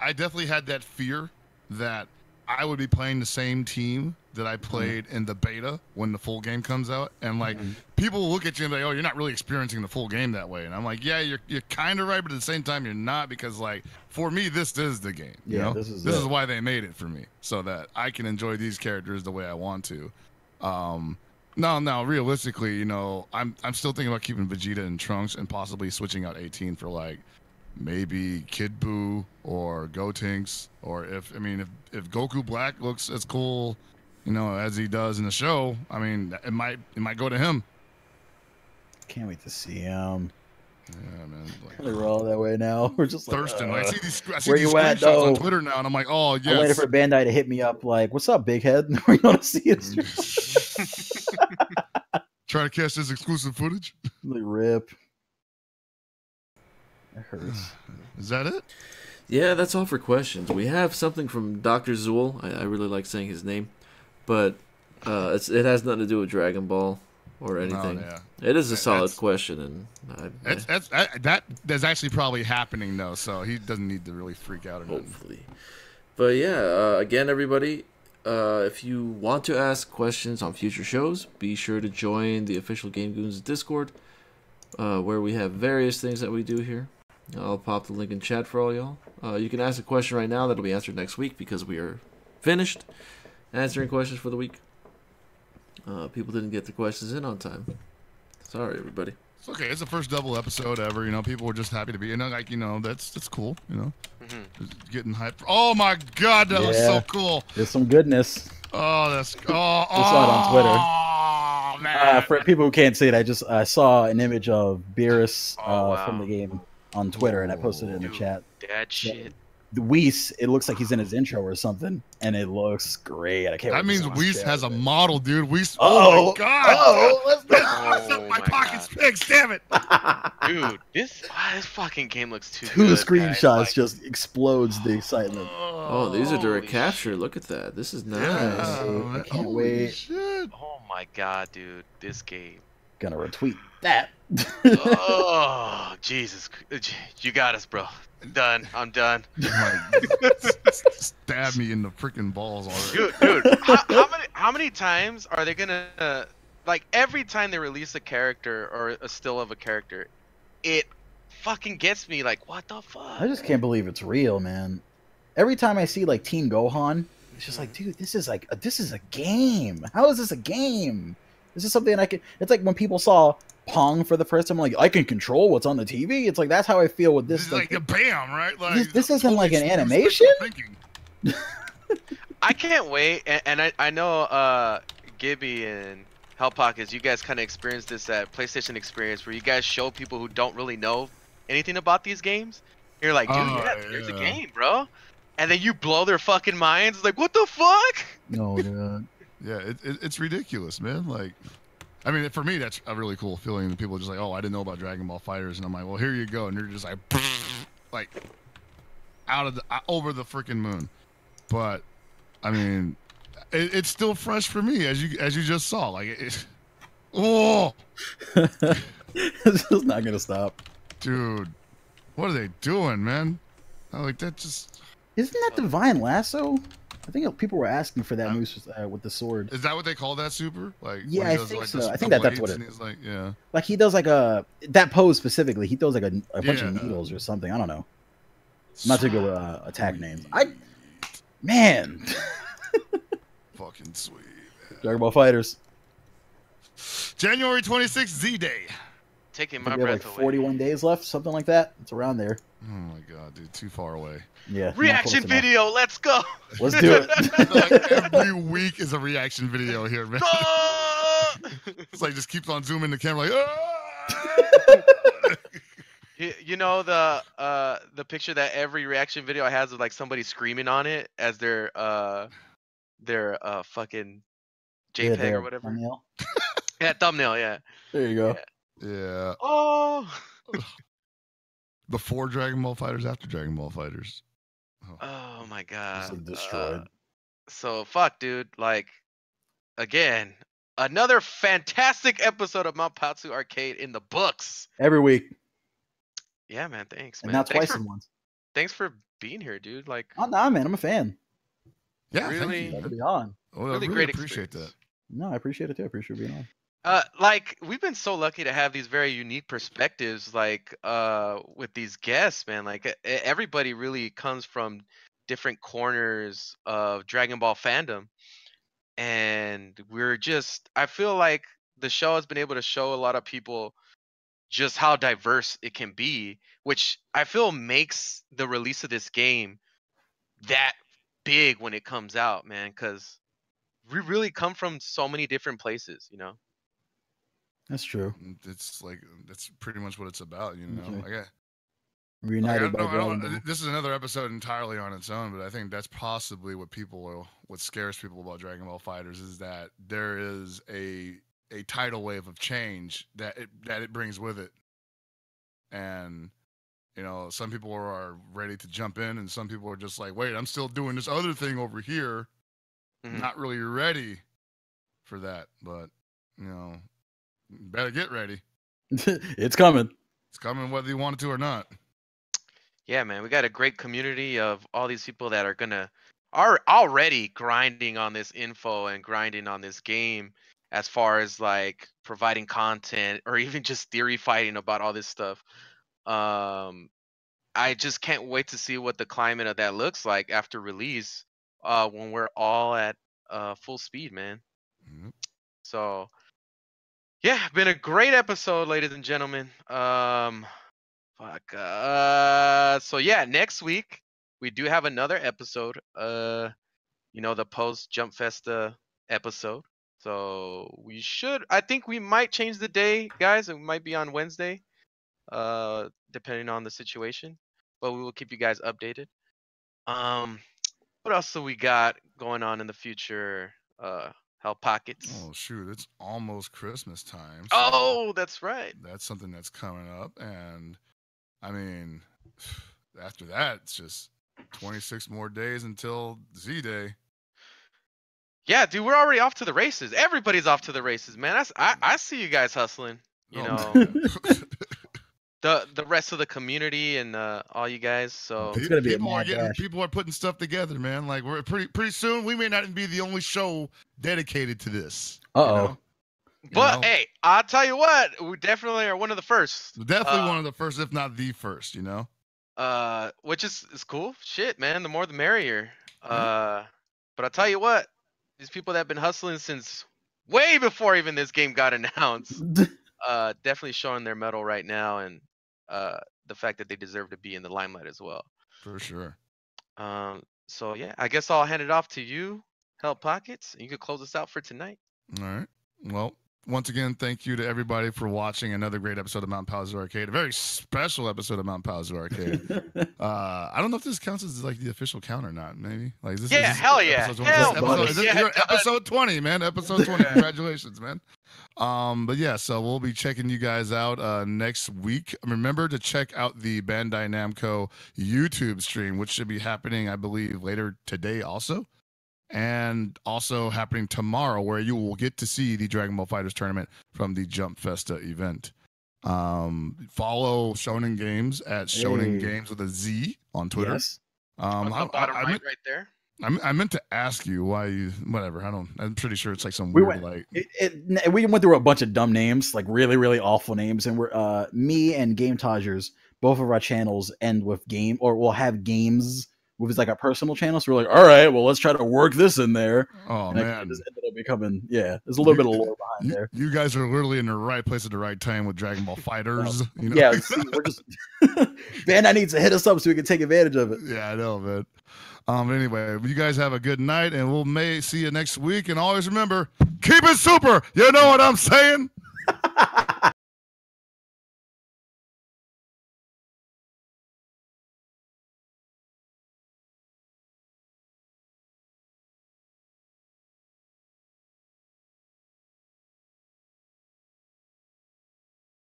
I definitely had that fear that I would be playing the same team that I played in the beta when the full game comes out, and like Mhm. people look at you and be like, "Oh, you're not really experiencing the full game that way," and I'm like, "Yeah, you're you're kind of right, but at the same time, you're not because like for me, this is the game. You Yeah, know? this is this it. is why they made it for me, so that I can enjoy these characters the way I want to. Um, no, no, realistically, you know, I'm I'm still thinking about keeping Vegeta and Trunks and possibly switching out 18 for like maybe Kid Buu or Gotenks, or if I mean if if Goku Black looks as cool, you know, as he does in the show, I mean it might it might go to him. Can't wait to see him. Yeah, man. Like, We're all that way now. We're just like, thirsting. I uh, see these. I see where these you at, screenshots on though? Twitter now, and I'm like, oh yeah. I'm waiting for Bandai to hit me up, like, "What's up, big head? we want to see it." Trying to catch this exclusive footage. like, rip. That hurts. Is that it? Yeah, that's all for questions. We have something from Doctor Zool. I, I really like saying his name, but uh, it's it has nothing to do with Dragon Ball or anything. Oh, yeah. It is a solid that's- question, and I, That's, that's that, that that's actually probably happening though, so he doesn't need to really freak out or nothing. hopefully. But yeah, uh, again, everybody, uh, if you want to ask questions on future shows, be sure to join the official Game Goons Discord, uh, where we have various things that we do here. I'll pop the link in chat for all y'all. Uh, you can ask a question right now that'll be answered next week because we are finished answering questions for the week. Uh, people didn't get the questions in on time. Sorry, everybody. It's okay. It's the first double episode ever. You know, people were just happy to be. You know, like you know, that's that's cool. You know, Mhm. Getting hyped. Oh my god, that was so cool. There's some goodness. Oh, that's oh. Just saw it on Twitter. Oh man. Uh, for people who can't see it, I just I saw an image of Beerus uh, Oh, wow. from the game on Twitter, and I posted it in the chat. That shit. The Whis, it looks like he's in his intro or something, and it looks great. I can't. that wait means Whis chat has a model, dude. Whis. Oh, Oh, my god. Oh, let's go. Oh my, my pocket's God. fixed. Damn it. Dude, this ah, this fucking game looks too Two good. screenshots. Like, just explodes the excitement. Oh, these are direct Holy capture. Look at that. This is nice. Yeah. I can't Holy wait. Shit. Oh my god, dude, this game. Gonna retweet that. oh Jesus, you got us, bro. Done. I'm done. Like, stab me in the freaking balls already. Dude, dude, how, how many how many times are they gonna uh, like every time they release a character or a still of a character, it fucking gets me like what the fuck? I just can't believe it's real, man. Every time I see like Teen Gohan, it's just like, dude, this is like this is a game. How is this a game? This is something I can. It's like when people saw Pong for the first time, like I can control what's on the TV. It's like that's how I feel with This this. like, like a bam, right? Like This- this isn't like an animation? I can't wait, and, and I I know uh Gibby and Hell Pockets, you guys kind of experienced this at PlayStation Experience, where you guys show people who don't really know anything about these games. You're like, dude, Oh, yeah, there's a game, bro. And then you blow their fucking minds, like, what the fuck? no, dude. Yeah, it, it, it's ridiculous, man. Like, I mean, for me, that's a really cool feeling. That people are just like, oh, I didn't know about Dragon Ball Fighters, and I'm like, well, here you go, and you're just like, like, out of the uh, over the freaking moon. But, I mean, it, it's still fresh for me, as you as you just saw. Like, it, it, oh, it's just not gonna stop. dude, what are they doing, man? I'm like that just Isn't that Divine Lasso? I think people were asking for that moose uh, with the sword. is that what they call that super? Like, Yeah, I does, think like, so. I think that that's what it- He's like, yeah. Like he does like a that pose specifically. He throws like a, a bunch of needles or something. I don't know. Not good with uh, attack names. I man, fucking sweet. Dragon Ball Fighters. January 26th, Z Day. Taking I my think we have like breath away. 41 days left, something like that. It's around there. Oh my god, dude, too far away. Yeah. Reaction close enough. video, let's go. Let's do it. like every week is a reaction video here, man. It's like just keeps on zooming the camera, like, ah! you, you know the uh the picture that every reaction video has of like somebody screaming on it as their uh their uh fucking JPEG Yeah, or whatever. thumbnail. Yeah, thumbnail. Yeah. There you go. yeah. Oh. Before Dragon Ball Fighters, after Dragon Ball Fighters. Oh my god. like, destroyed. Uh, so fuck, dude. Like, again, another fantastic episode of Mount Paozu Arcade in the books. Every week, Yeah, man. Thanks, man. and man. now thanks twice for, in once. thanks for being here, dude. Like, Oh, nah, man, I'm a fan. Yeah, Really? thank you. Glad to be on. Oh, I really really great appreciate experience. that. No, I appreciate it too. I appreciate being on. Uh, like we've been so lucky to have these very unique perspectives, like uh, with these guests, man. Like everybody really comes from different corners of Dragon Ball fandom, and we're just. I feel like the show has been able to show a lot of people just how diverse it can be, which I feel makes the release of this game that big when it comes out, man, because we really come from so many different places, you know. That's true. It's like that's pretty much what it's about, you know. Okay. Like, I- like, I by know, I don't- Dragon Ball. this is another episode entirely on its own, but I think that's possibly what people, are- what scares people about Dragon Ball Fighters is that there is a a tidal wave of change that it that it brings with it, and you know, some people are ready to jump in, and some people are just like, wait, I'm still doing this other thing over here, Mhm. not really ready for that, but you know, better get ready. it's coming. It's coming whether you want it to or not. Yeah, man, we got a great community of all these people that are gonna are already grinding on this info and grinding on this game as far as like providing content or even just theory fighting about all this stuff. Um I just can't wait to see what the climate of that looks like after release uh when we're all at uh full speed, man. Yep. So yeah, been a great episode, ladies and gentlemen. Um fuck. Uh so yeah, next week we do have another episode. Uh you know, the post Jump Festa episode. So we should I think we might change the day, guys. It might be on Wednesday. Uh depending on the situation. But we will keep you guys updated. Um what else do we got going on in the future? Uh Hell Pockets. Oh shoot, it's almost Christmas time. so Oh, that's right. that's something that's coming up, and I mean, after that, it's just 26 more days until Z Day. Yeah, dude, we're already off to the races. Everybody's off to the races, man. That's, I mm. I see you guys hustling. You Oh, know. the the rest of the community and uh, all you guys. So It's gonna be a people are getting dash. people are putting stuff together, man. Like we're pretty pretty soon we may not even be the only show dedicated to this. Uh oh. know? You But know? hey, I'll tell you what, we definitely are one of the first. definitely uh, one of the first, if not the first. You know, Uh, which is is cool. Shit, man, the more the merrier. Uh, but I'll tell you what, these people that have been hustling since way before even this game got announced, uh, definitely showing their metal right now, and uh, the fact that they deserve to be in the limelight as well. for sure. Um, so yeah, I guess I'll hand it off to you, Hell Pockets. and You could close us out for tonight. All right. Well, once again, thank you to everybody for watching another great episode of Mount Paozu Arcade. A very special episode of Mount Paozu Arcade. uh, I don't know if this counts as like the official count or not. Maybe like is this. Yeah, is this hell yeah. episode 20? Hell This episode- is this- yeah, you're it does. episode twenty, man. Episode twenty. Congratulations, man. Um, but yeah, so we'll be checking you guys out uh, next week. Remember to check out the Bandai Namco YouTube stream, which should be happening, I believe, later today also and also happening tomorrow, where you will get to see the Dragon Ball Fighters tournament from the Jump Festa event. Um, follow Shonen Games at Shonen Hey. Games with a Z on Twitter. Yes. Um, On I, the bottom I- I right, meant, right there. I meant- I meant to ask you why you, whatever. I don't. I'm pretty sure it's like some We weird went- like. It, it, we went through a bunch of dumb names, like really, really awful names, and we're uh me and Game Todgers, both of our channels end with game or we'll have games with like a personal channel. So we're like, all right, well let's try to work this in there. Oh and it man, just ended up becoming yeah. There's a little bit of lore behind you, there. you guys are literally in the right place at the right time with Dragon Ball Fighters. You know? Yeah, see, we're just Bandai needs to hit us up so we can take advantage of it. Yeah, I know, man. Um, anyway, you guys have a good night, and we'll may see you next week. And always remember, keep it super. You know what I'm saying?